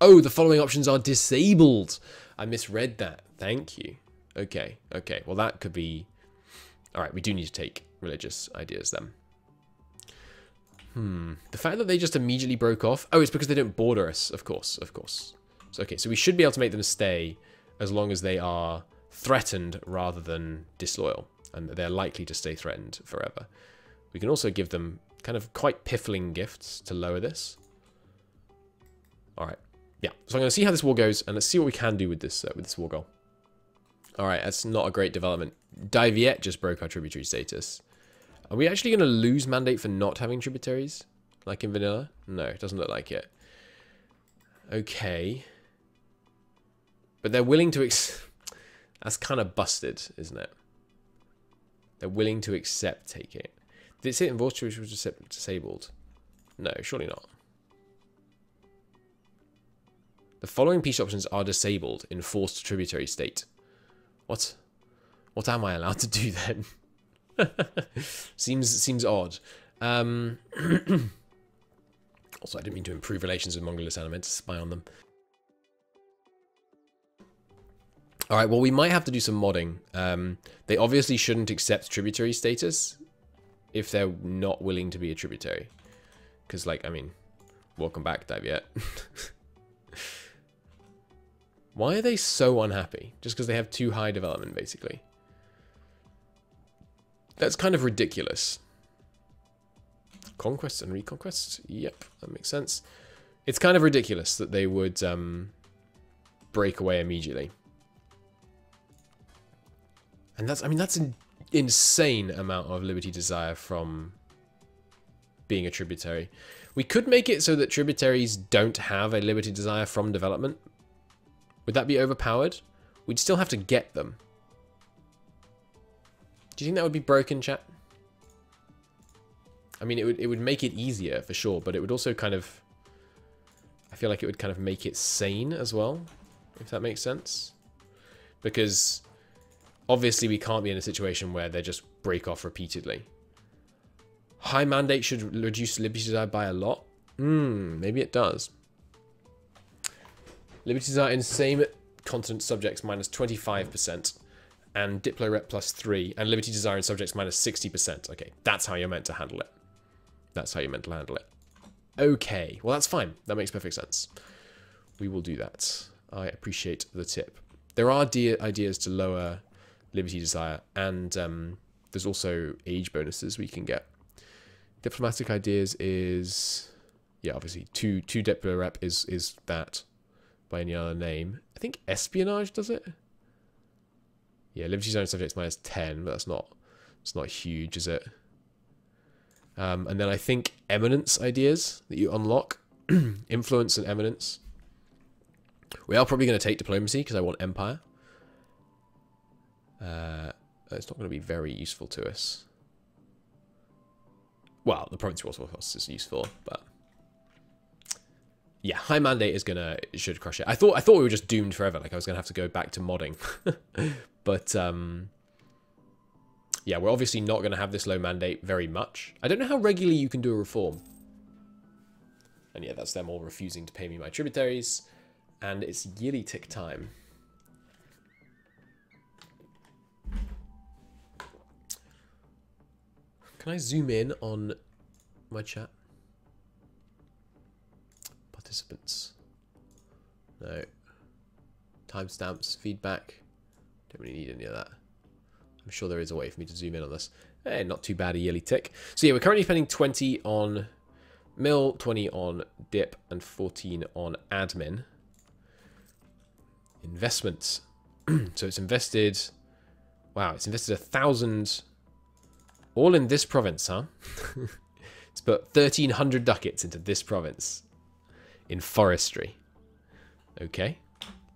Speaker 1: Oh, the following options are disabled. I misread that. Thank you. Okay, okay. Well, that could be... Alright, we do need to take religious ideas then. Hmm. The fact that they just immediately broke off... Oh, it's because they don't border us. Of course, of course. So, okay, so we should be able to make them stay as long as they are threatened rather than disloyal. And they're likely to stay threatened forever. We can also give them kind of quite piffling gifts to lower this. Alright. Yeah, so I'm going to see how this war goes, and let's see what we can do with this uh, with this war goal. Alright, that's not a great development. Dai Viet just broke our tributary status. Are we actually going to lose mandate for not having tributaries? Like in vanilla? No, it doesn't look like it. Okay. But they're willing to... That's kind of busted, isn't it? They're willing to accept take it. Did it say which was disabled? No, surely not. The following peace options are disabled in forced tributary state. What? What am I allowed to do then? seems seems odd. Um, also, I didn't mean to improve relations with Mongolistan. I meant to spy on them. All right, well, we might have to do some modding. Um, they obviously shouldn't accept tributary status if they're not willing to be a tributary. Because, like, I mean, welcome back, Dai Viet. Why are they so unhappy? Just because they have too high development, basically. That's kind of ridiculous. Conquests and reconquests? Yep, that makes sense. It's kind of ridiculous that they would um, break away immediately. And that's, I mean, that's an insane amount of Liberty Desire from being a tributary. We could make it so that tributaries don't have a Liberty Desire from development. Would that be overpowered? We'd still have to get them. Do you think that would be broken, chat? I mean, it would, it would make it easier, for sure, but it would also kind of... I feel like it would kind of make it sane as well, if that makes sense. Because, obviously, we can't be in a situation where they just break off repeatedly. High mandate should reduce liberty desire by a lot. Hmm, maybe it does. Liberty desire in same continent subjects minus 25% and Diplo Rep plus 3, and Liberty Desire in subjects minus 60%. Okay, that's how you're meant to handle it. That's how you're meant to handle it. Okay, well that's fine. That makes perfect sense. We will do that. I appreciate the tip. There are ideas to lower Liberty Desire, and um, there's also age bonuses we can get. Diplomatic ideas is, yeah, obviously two two Diplo Rep is is that by any other name. I think espionage does it. Yeah, Liberty Zone subjects minus 10, but that's not it's not huge, is it? Um, and then I think eminence ideas that you unlock. Influence and eminence. We are probably going to take diplomacy because I want empire. Uh, it's not going to be very useful to us. Well, the province water cost is useful, but yeah, high mandate is gonna should crush it. I thought I thought we were just doomed forever. Like I was gonna have to go back to modding, but um, yeah, we're obviously not gonna have this low mandate very much. I don't know how regularly you can do a reform. And yeah, that's them all refusing to pay me my tributaries, and it's yearly tick time. Can I zoom in on my chat? Participants. No. Timestamps, feedback. Don't really need any of that. I'm sure there is a way for me to zoom in on this. Hey, not too bad a yearly tick. So yeah, we're currently spending 20 on mill, 20 on dip, and 14 on admin. Investments. so it's invested... Wow, it's invested a thousand all in this province, huh? it's put 1,300 ducats into this province. In forestry. Okay.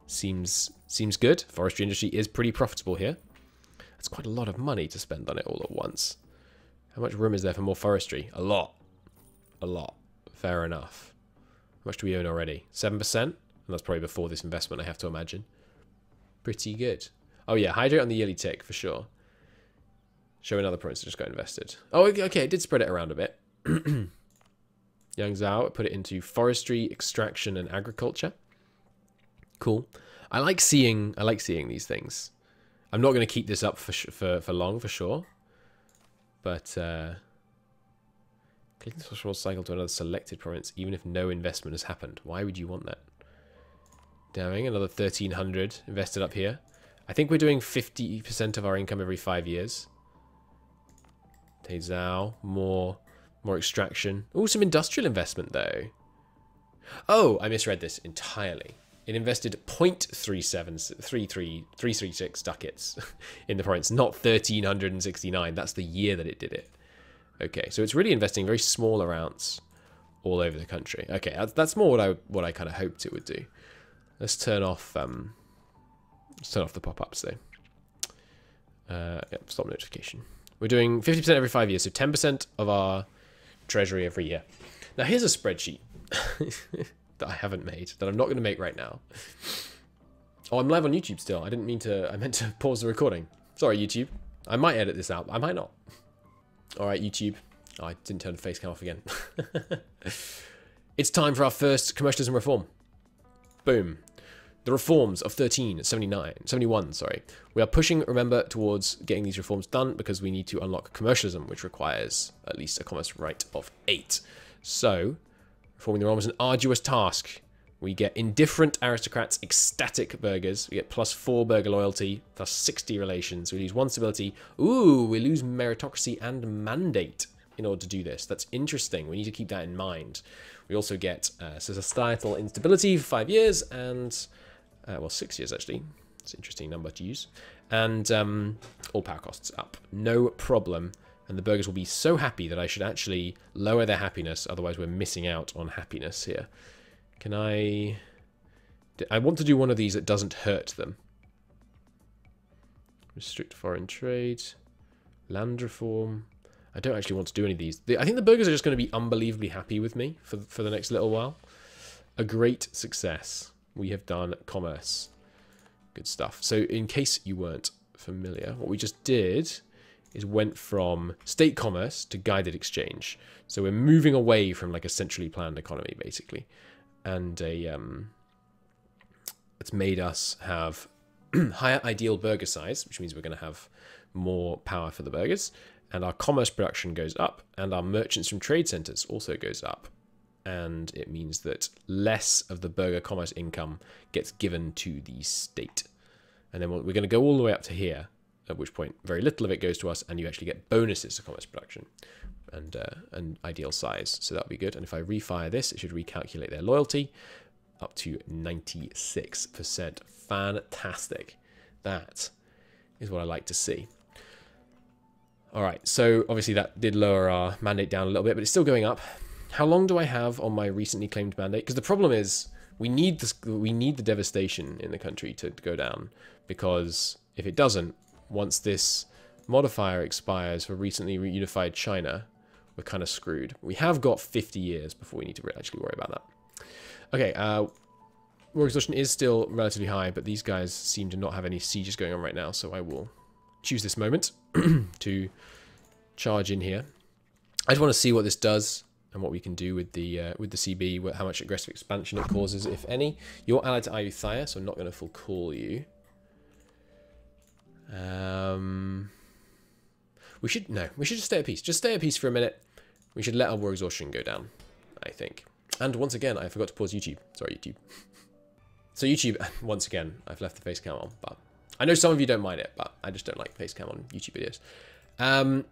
Speaker 1: Seems seems good. Forestry industry is pretty profitable here. That's quite a lot of money to spend on it all at once. How much room is there for more forestry? A lot. A lot. Fair enough. How much do we own already? 7%? And that's probably before this investment, I have to imagine. Pretty good. Oh yeah, hydrate on the yearly tick, for sure. Show another province that just got invested. Oh, okay, it did spread it around a bit. Yang Zhao put it into forestry, extraction, and agriculture. Cool. I like seeing. I like seeing these things. I'm not going to keep this up for for for long for sure. But uh, click the social cycle to another selected province, even if no investment has happened. Why would you want that? Daming, another 1300 invested up here. I think we're doing 50% of our income every five years. Teizao, more, more extraction. Oh, some industrial investment though. Oh, I misread this entirely. It invested 0.37336 ducats in the province, not 1369. That's the year that it did it. Okay, so it's really investing very small amounts all over the country. Okay, that's more what I what I kind of hoped it would do. Let's turn off um, let's turn off the pop-ups though. Uh, yep, stop notification. We're doing 50% every five years, so 10% of our treasury every year. Now here's a spreadsheet that I haven't made, that I'm not going to make right now. Oh, I'm live on YouTube still. I didn't mean to, I meant to pause the recording. Sorry, YouTube. I might edit this out. I might not. All right, YouTube. Oh, I didn't turn the face cam off again. it's time for our first commercialism reform. Boom the reforms of 13, 79, 71, sorry. We are pushing, remember, towards getting these reforms done because we need to unlock commercialism, which requires at least a commerce right of 8. So, reforming the realm is an arduous task. We get indifferent aristocrats, ecstatic burghers. We get plus 4 burgher loyalty, plus 60 relations. We lose 1 stability. Ooh, we lose meritocracy and mandate in order to do this. That's interesting. We need to keep that in mind. We also get uh, societal instability for 5 years and uh, well, six years actually. It's an interesting number to use. And um, all power costs up. No problem. And the burghers will be so happy that I should actually lower their happiness. Otherwise, we're missing out on happiness here. Can I... I want to do one of these that doesn't hurt them. Restrict foreign trade. Land reform. I don't actually want to do any of these. I think the burghers are just going to be unbelievably happy with me for, for the next little while. A great success we have done commerce. Good stuff. So in case you weren't familiar, what we just did is went from state commerce to guided exchange. So we're moving away from like a centrally planned economy, basically. And a um, it's made us have higher ideal burgher size, which means we're going to have more power for the burghers. And our commerce production goes up, and our merchants from trade centers also goes up and it means that less of the burgher commerce income gets given to the state. And then we're going to go all the way up to here, at which point very little of it goes to us, and you actually get bonuses to commerce production and uh, an ideal size. So that'll be good. And if I refire this, it should recalculate their loyalty up to 96%. Fantastic. That is what I like to see. All right, so obviously that did lower our mandate down a little bit, but it's still going up. How long do I have on my recently claimed mandate? Because the problem is we need this, we need the devastation in the country to, go down because if it doesn't, once this modifier expires for recently reunified China, we're kind of screwed. We have got 50 years before we need to actually worry about that. Okay, uh, war exhaustion is still relatively high, but these guys seem to not have any sieges going on right now, so I will choose this moment to charge in here. I just want to see what this does and what we can do with the uh, with the CB, how much aggressive expansion it causes, if any. You're allied to Ayutthaya, so I'm not going to full call you. Um, we should no, we should just stay at peace. Just stay at peace for a minute. We should let our war exhaustion go down, I think. And once again, I forgot to pause YouTube. Sorry, YouTube. So YouTube, once again, I've left the face cam on, but I know some of you don't mind it, but I just don't like face cam on YouTube videos. Um,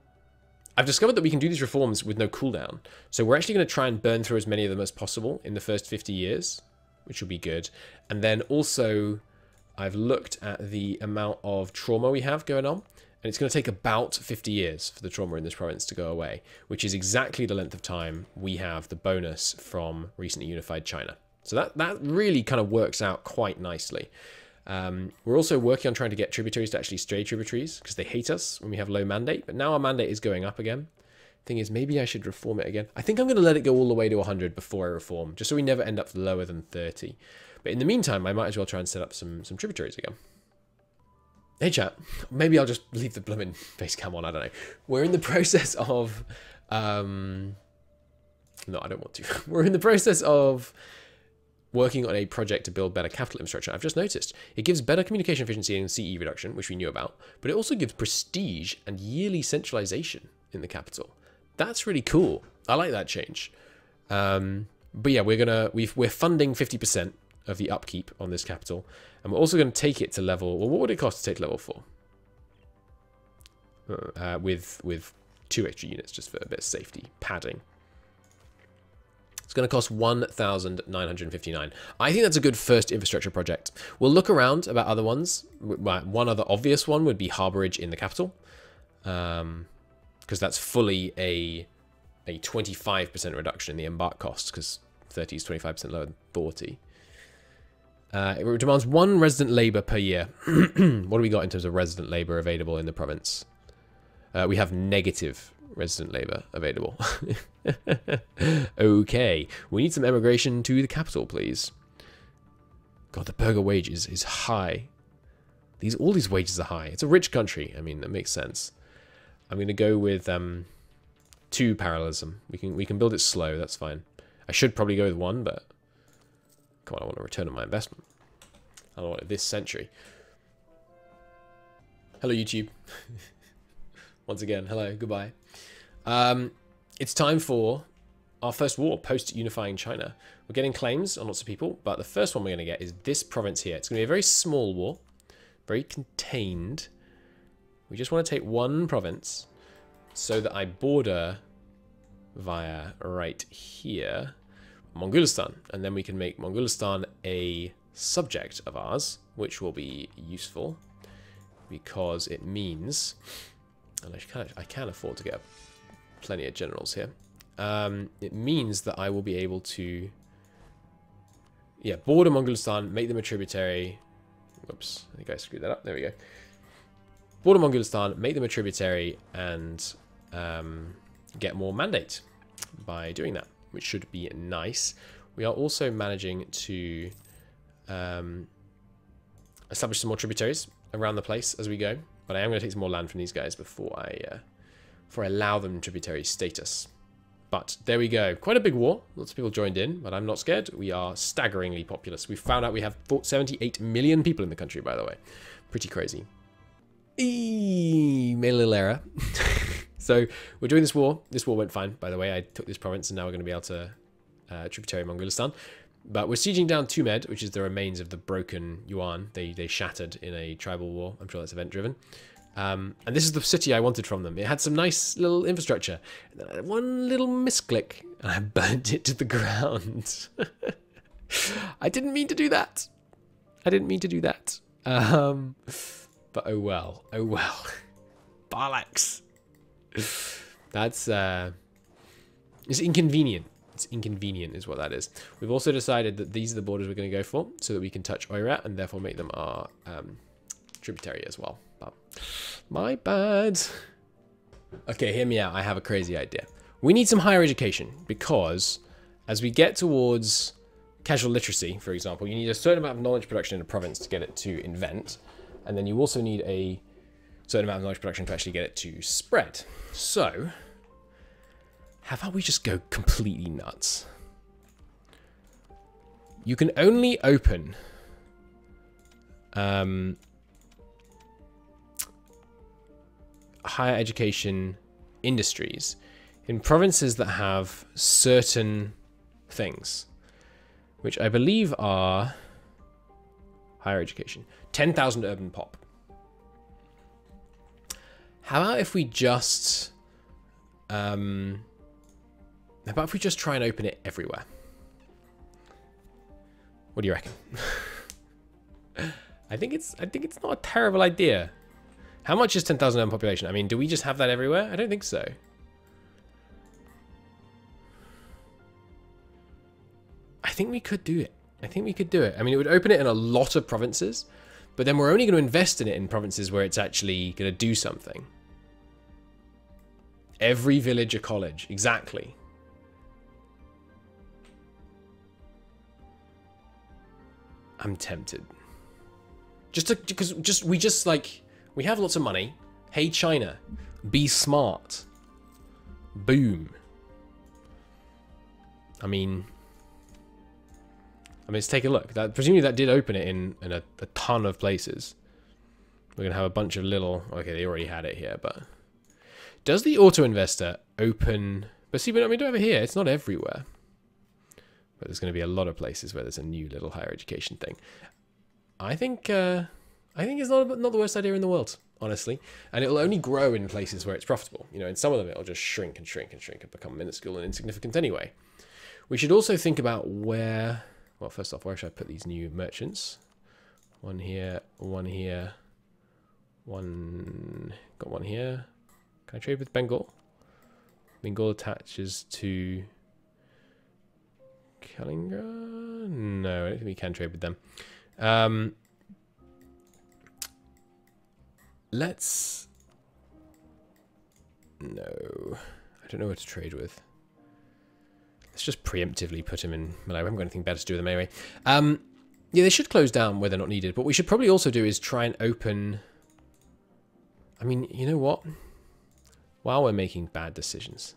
Speaker 1: I've discovered that we can do these reforms with no cooldown. So we're actually going to try and burn through as many of them as possible in the first 50 years, which will be good. And then also, I've looked at the amount of trauma we have going on, and it's going to take about 50 years for the trauma in this province to go away, which is exactly the length of time we have the bonus from recently unified China. So that, that really kind of works out quite nicely. Um, we're also working on trying to get tributaries to actually stray tributaries because they hate us when we have low mandate. But now our mandate is going up again. Thing is, maybe I should reform it again. I think I'm going to let it go all the way to 100 before I reform, just so we never end up lower than 30. But in the meantime, I might as well try and set up some, some tributaries again. Hey chat, maybe I'll just leave the blooming face cam on, I don't know. We're in the process of... Um, no, I don't want to. We're in the process of working on a project to build better capital infrastructure, I've just noticed it gives better communication efficiency and CE reduction, which we knew about, but it also gives prestige and yearly centralization in the capital. That's really cool. I like that change. Um, but yeah, we're gonna we are funding 50% of the upkeep on this capital, and we're also going to take it to level. Well, what would it cost to take level four? Uh, with with two extra units just for a bit of safety padding. It's going to cost 1,959. I think that's a good first infrastructure project. We'll look around about other ones. One other obvious one would be harborage in the capital. Because um, that's fully a a 25% reduction in the embark costs, because 30 is 25% lower than 40. Uh, it demands one resident labor per year. what do we got in terms of resident labor available in the province? Uh, we have negative resident labor available. okay, we need some emigration to the capital, please. God, the burgher wage is, is high. These All these wages are high. It's a rich country. I mean, that makes sense. I'm going to go with um, two parallelism. We can we can build it slow. That's fine. I should probably go with one, but come on, I want a return on my investment. I don't want it this century. Hello, YouTube. Once again, hello, goodbye. Um, it's time for our first war post unifying China. We're getting claims on lots of people, but the first one we're going to get is this province here. It's going to be a very small war, very contained. We just want to take one province so that I border via right here Mongolistan, and then we can make Mongolistan a subject of ours, which will be useful because it means, and I can, I can afford to get plenty of generals here. Um, it means that I will be able to, yeah, border Mongolistan, make them a tributary. Whoops, I think I screwed that up. There we go. Border Mongolistan, make them a tributary, and um, get more mandate by doing that, which should be nice. We are also managing to um, establish some more tributaries around the place as we go, but I am going to take some more land from these guys before I uh, for allow them tributary status. But there we go. Quite a big war. Lots of people joined in, but I'm not scared. We are staggeringly populous. We found out we have 78 million people in the country, by the way. Pretty crazy. Eee, made a little error. so we're doing this war. This war went fine, by the way. I took this province, and now we're going to be able to uh, tributary Mongolistan. But we're sieging down Tumed, which is the remains of the broken Yuan. They they shattered in a tribal war. I'm sure that's event driven. Um, and this is the city I wanted from them. It had some nice little infrastructure. One little misclick, and I burnt it to the ground. I didn't mean to do that. I didn't mean to do that. Um, but oh well. Oh well. Bollocks. That's, uh, it's inconvenient. It's inconvenient is what that is. We've also decided that these are the borders we're going to go for so that we can touch Oirat and therefore make them our um, tributary as well. My bad. Okay, hear me out. I have a crazy idea. We need some higher education because as we get towards casual literacy, for example, you need a certain amount of knowledge production in a province to get it to invent. And then you also need a certain amount of knowledge production to actually get it to spread. So, how about we just go completely nuts? You can only open um, higher education industries in provinces that have certain things, which I believe are higher education. 10,000 urban pop. How about if we just... Um, how about if we just try and open it everywhere? What do you reckon? I think it's I think it's not a terrible idea. How much is 10,000 urban population? I mean, do we just have that everywhere? I don't think so. I think we could do it. I think we could do it. I mean, it would open it in a lot of provinces, but then we're only going to invest in it in provinces where it's actually going to do something. Every village a college. Exactly. I'm tempted. Just to, because just we just like we have lots of money. Hey China, be smart. Boom. I mean, I mean, let's take a look. That presumably that did open it in in a, a ton of places. We're gonna have a bunch of little. Okay, they already had it here, but does the auto investor open? But see, but I mean, do over here, it's not everywhere. But there's going to be a lot of places where there's a new little higher education thing. I think uh, I think it's not not the worst idea in the world, honestly. And it'll only grow in places where it's profitable. You know, in some of them it'll just shrink and shrink and shrink and become minuscule and insignificant anyway. We should also think about where. Well, first off, where should I put these new merchants? One here, one here, one. Got one here. Can I trade with Bengal? Bengal attaches to Kaliningrad? No, I don't think we can trade with them. Um, let's... No. I don't know what to trade with. Let's just preemptively put him in Malawi. We haven't got anything better to do with them anyway. Um, yeah, they should close down where they're not needed. But what we should probably also do is try and open... I mean, you know what? While we're making bad decisions,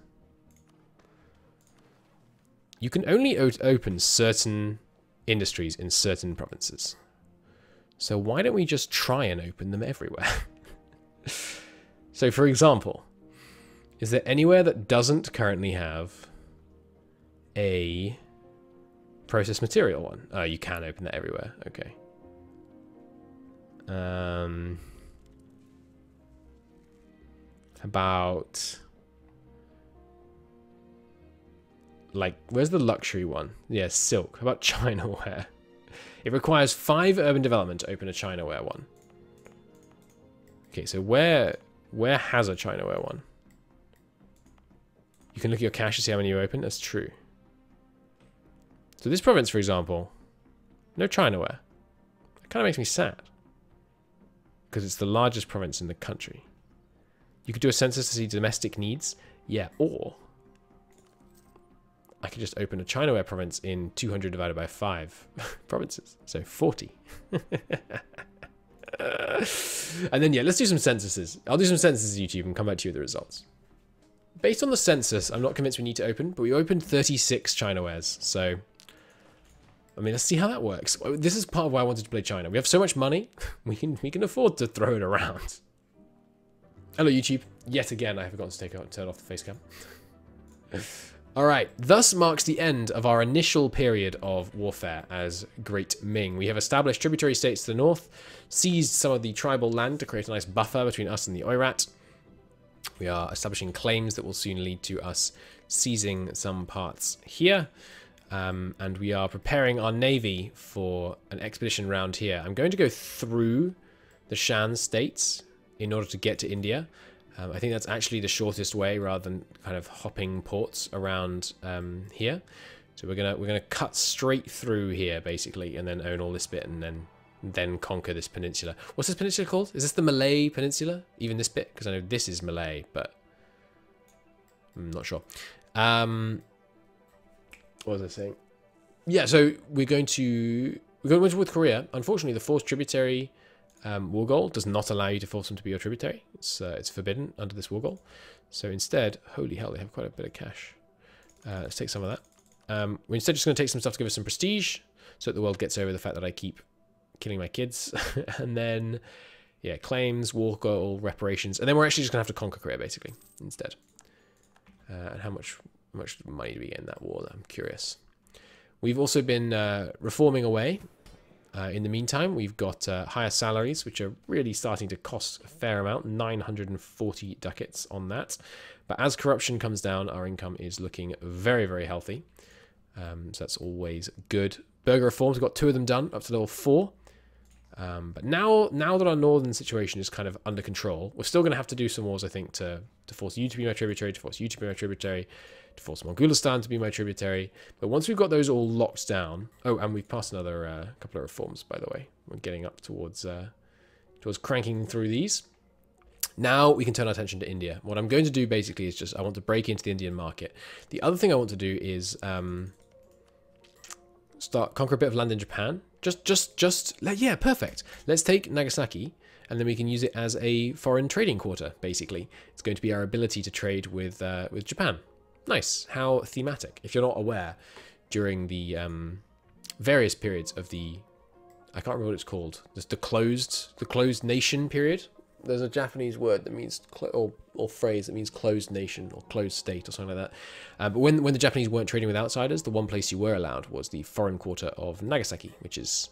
Speaker 1: you can only open certain industries in certain provinces. So why don't we just try and open them everywhere? so for example, is there anywhere that doesn't currently have a process material one? Oh, you can open that everywhere. Okay. Um, about like, where's the luxury one? Yeah, silk. How about China ware? It requires five urban development to open a China ware one. Okay, so where where has a China ware one? You can look at your cache to see how many you open. That's true. So this province, for example, no China ware. It kind of makes me sad. Because it's the largest province in the country. You could do a census to see domestic needs. Yeah, or I could just open a Chinaware province in 200 divided by 5 provinces. So 40. and then, yeah, let's do some censuses. I'll do some censuses YouTube and come back to you with the results. Based on the census, I'm not convinced we need to open, but we opened 36 Chinawares. So, I mean, let's see how that works. This is part of why I wanted to play China. We have so much money, we can we can afford to throw it around. Hello, YouTube. Yet again, I have forgotten to take out, turn off the face cam. Alright, thus marks the end of our initial period of warfare as Great Ming. We have established tributary states to the north, seized some of the tribal land to create a nice buffer between us and the Oirat. We are establishing claims that will soon lead to us seizing some parts here. Um, and we are preparing our navy for an expedition round here. I'm going to go through the Shan states in order to get to India. Um, I think that's actually the shortest way rather than kind of hopping ports around um, here. So we're gonna we're gonna cut straight through here basically, and then own all this bit, and then then conquer this peninsula. What's this peninsula called? Is this the Malay Peninsula? Even this bit? Because I know this is Malay, but I'm not sure. Um, what was I saying? Yeah, so we're going to we're going to with Korea. Unfortunately, the forced tributary um, war goal does not allow you to force them to be your tributary. It's uh, it's forbidden under this war goal. So instead, holy hell, they have quite a bit of cash. Uh, let's take some of that. Um, we're instead just going to take some stuff to give us some prestige, so that the world gets over the fact that I keep killing my kids, and then yeah, claims, war goal, reparations, and then we're actually just going to have to conquer Korea basically instead. Uh, and how much how much money do we get in that war? I'm curious. We've also been uh, reforming away. Uh, in the meantime, we've got uh, higher salaries, which are really starting to cost a fair amount 940 ducats on that. But as corruption comes down, our income is looking very, very healthy. Um, so that's always good. Burgher reforms, we've got two of them done up to level four. Um, but now, now that our northern situation is kind of under control, we're still going to have to do some wars, I think, to, to force you to be my tributary, to force you to be my tributary, to force Mongolistan to be my tributary. But once we've got those all locked down, oh, and we've passed another uh, couple of reforms, by the way. We're getting up towards uh, towards cranking through these. Now we can turn our attention to India. What I'm going to do basically is just I want to break into the Indian market. The other thing I want to do is um, start conquer a bit of land in Japan. Just, just, just, yeah, perfect. Let's take Nagasaki and then we can use it as a foreign trading quarter. Basically, it's going to be our ability to trade with uh, with Japan. Nice. How thematic. If you're not aware, during the um, various periods of the, I can't remember what it's called. There's the closed, the closed nation period there's a Japanese word that means or or phrase that means closed nation or closed state or something like that. Uh, but when when the Japanese weren't trading with outsiders, the one place you were allowed was the foreign quarter of Nagasaki, which is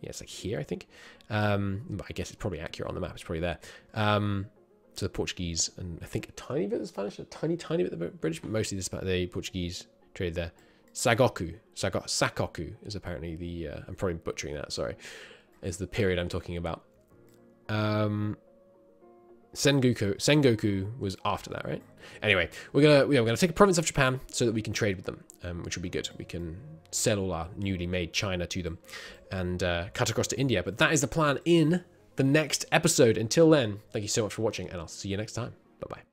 Speaker 1: yeah, it's like here I think. Um, but I guess it's probably accurate on the map. It's probably there. Um, to the Portuguese and I think a tiny bit of the Spanish, a tiny tiny bit of the British, but mostly the, the Portuguese trade there. Sagoku, Sago, Sakoku is apparently the. Uh, I'm probably butchering that. Sorry, is the period I'm talking about. Um, Sengoku Sengoku was after that, right? Anyway, we're gonna we're gonna take a province of Japan so that we can trade with them, um, which will be good. We can sell all our newly made china to them and uh, cut across to India. But that is the plan in the next episode. Until then, thank you so much for watching, and I'll see you next time. Bye bye.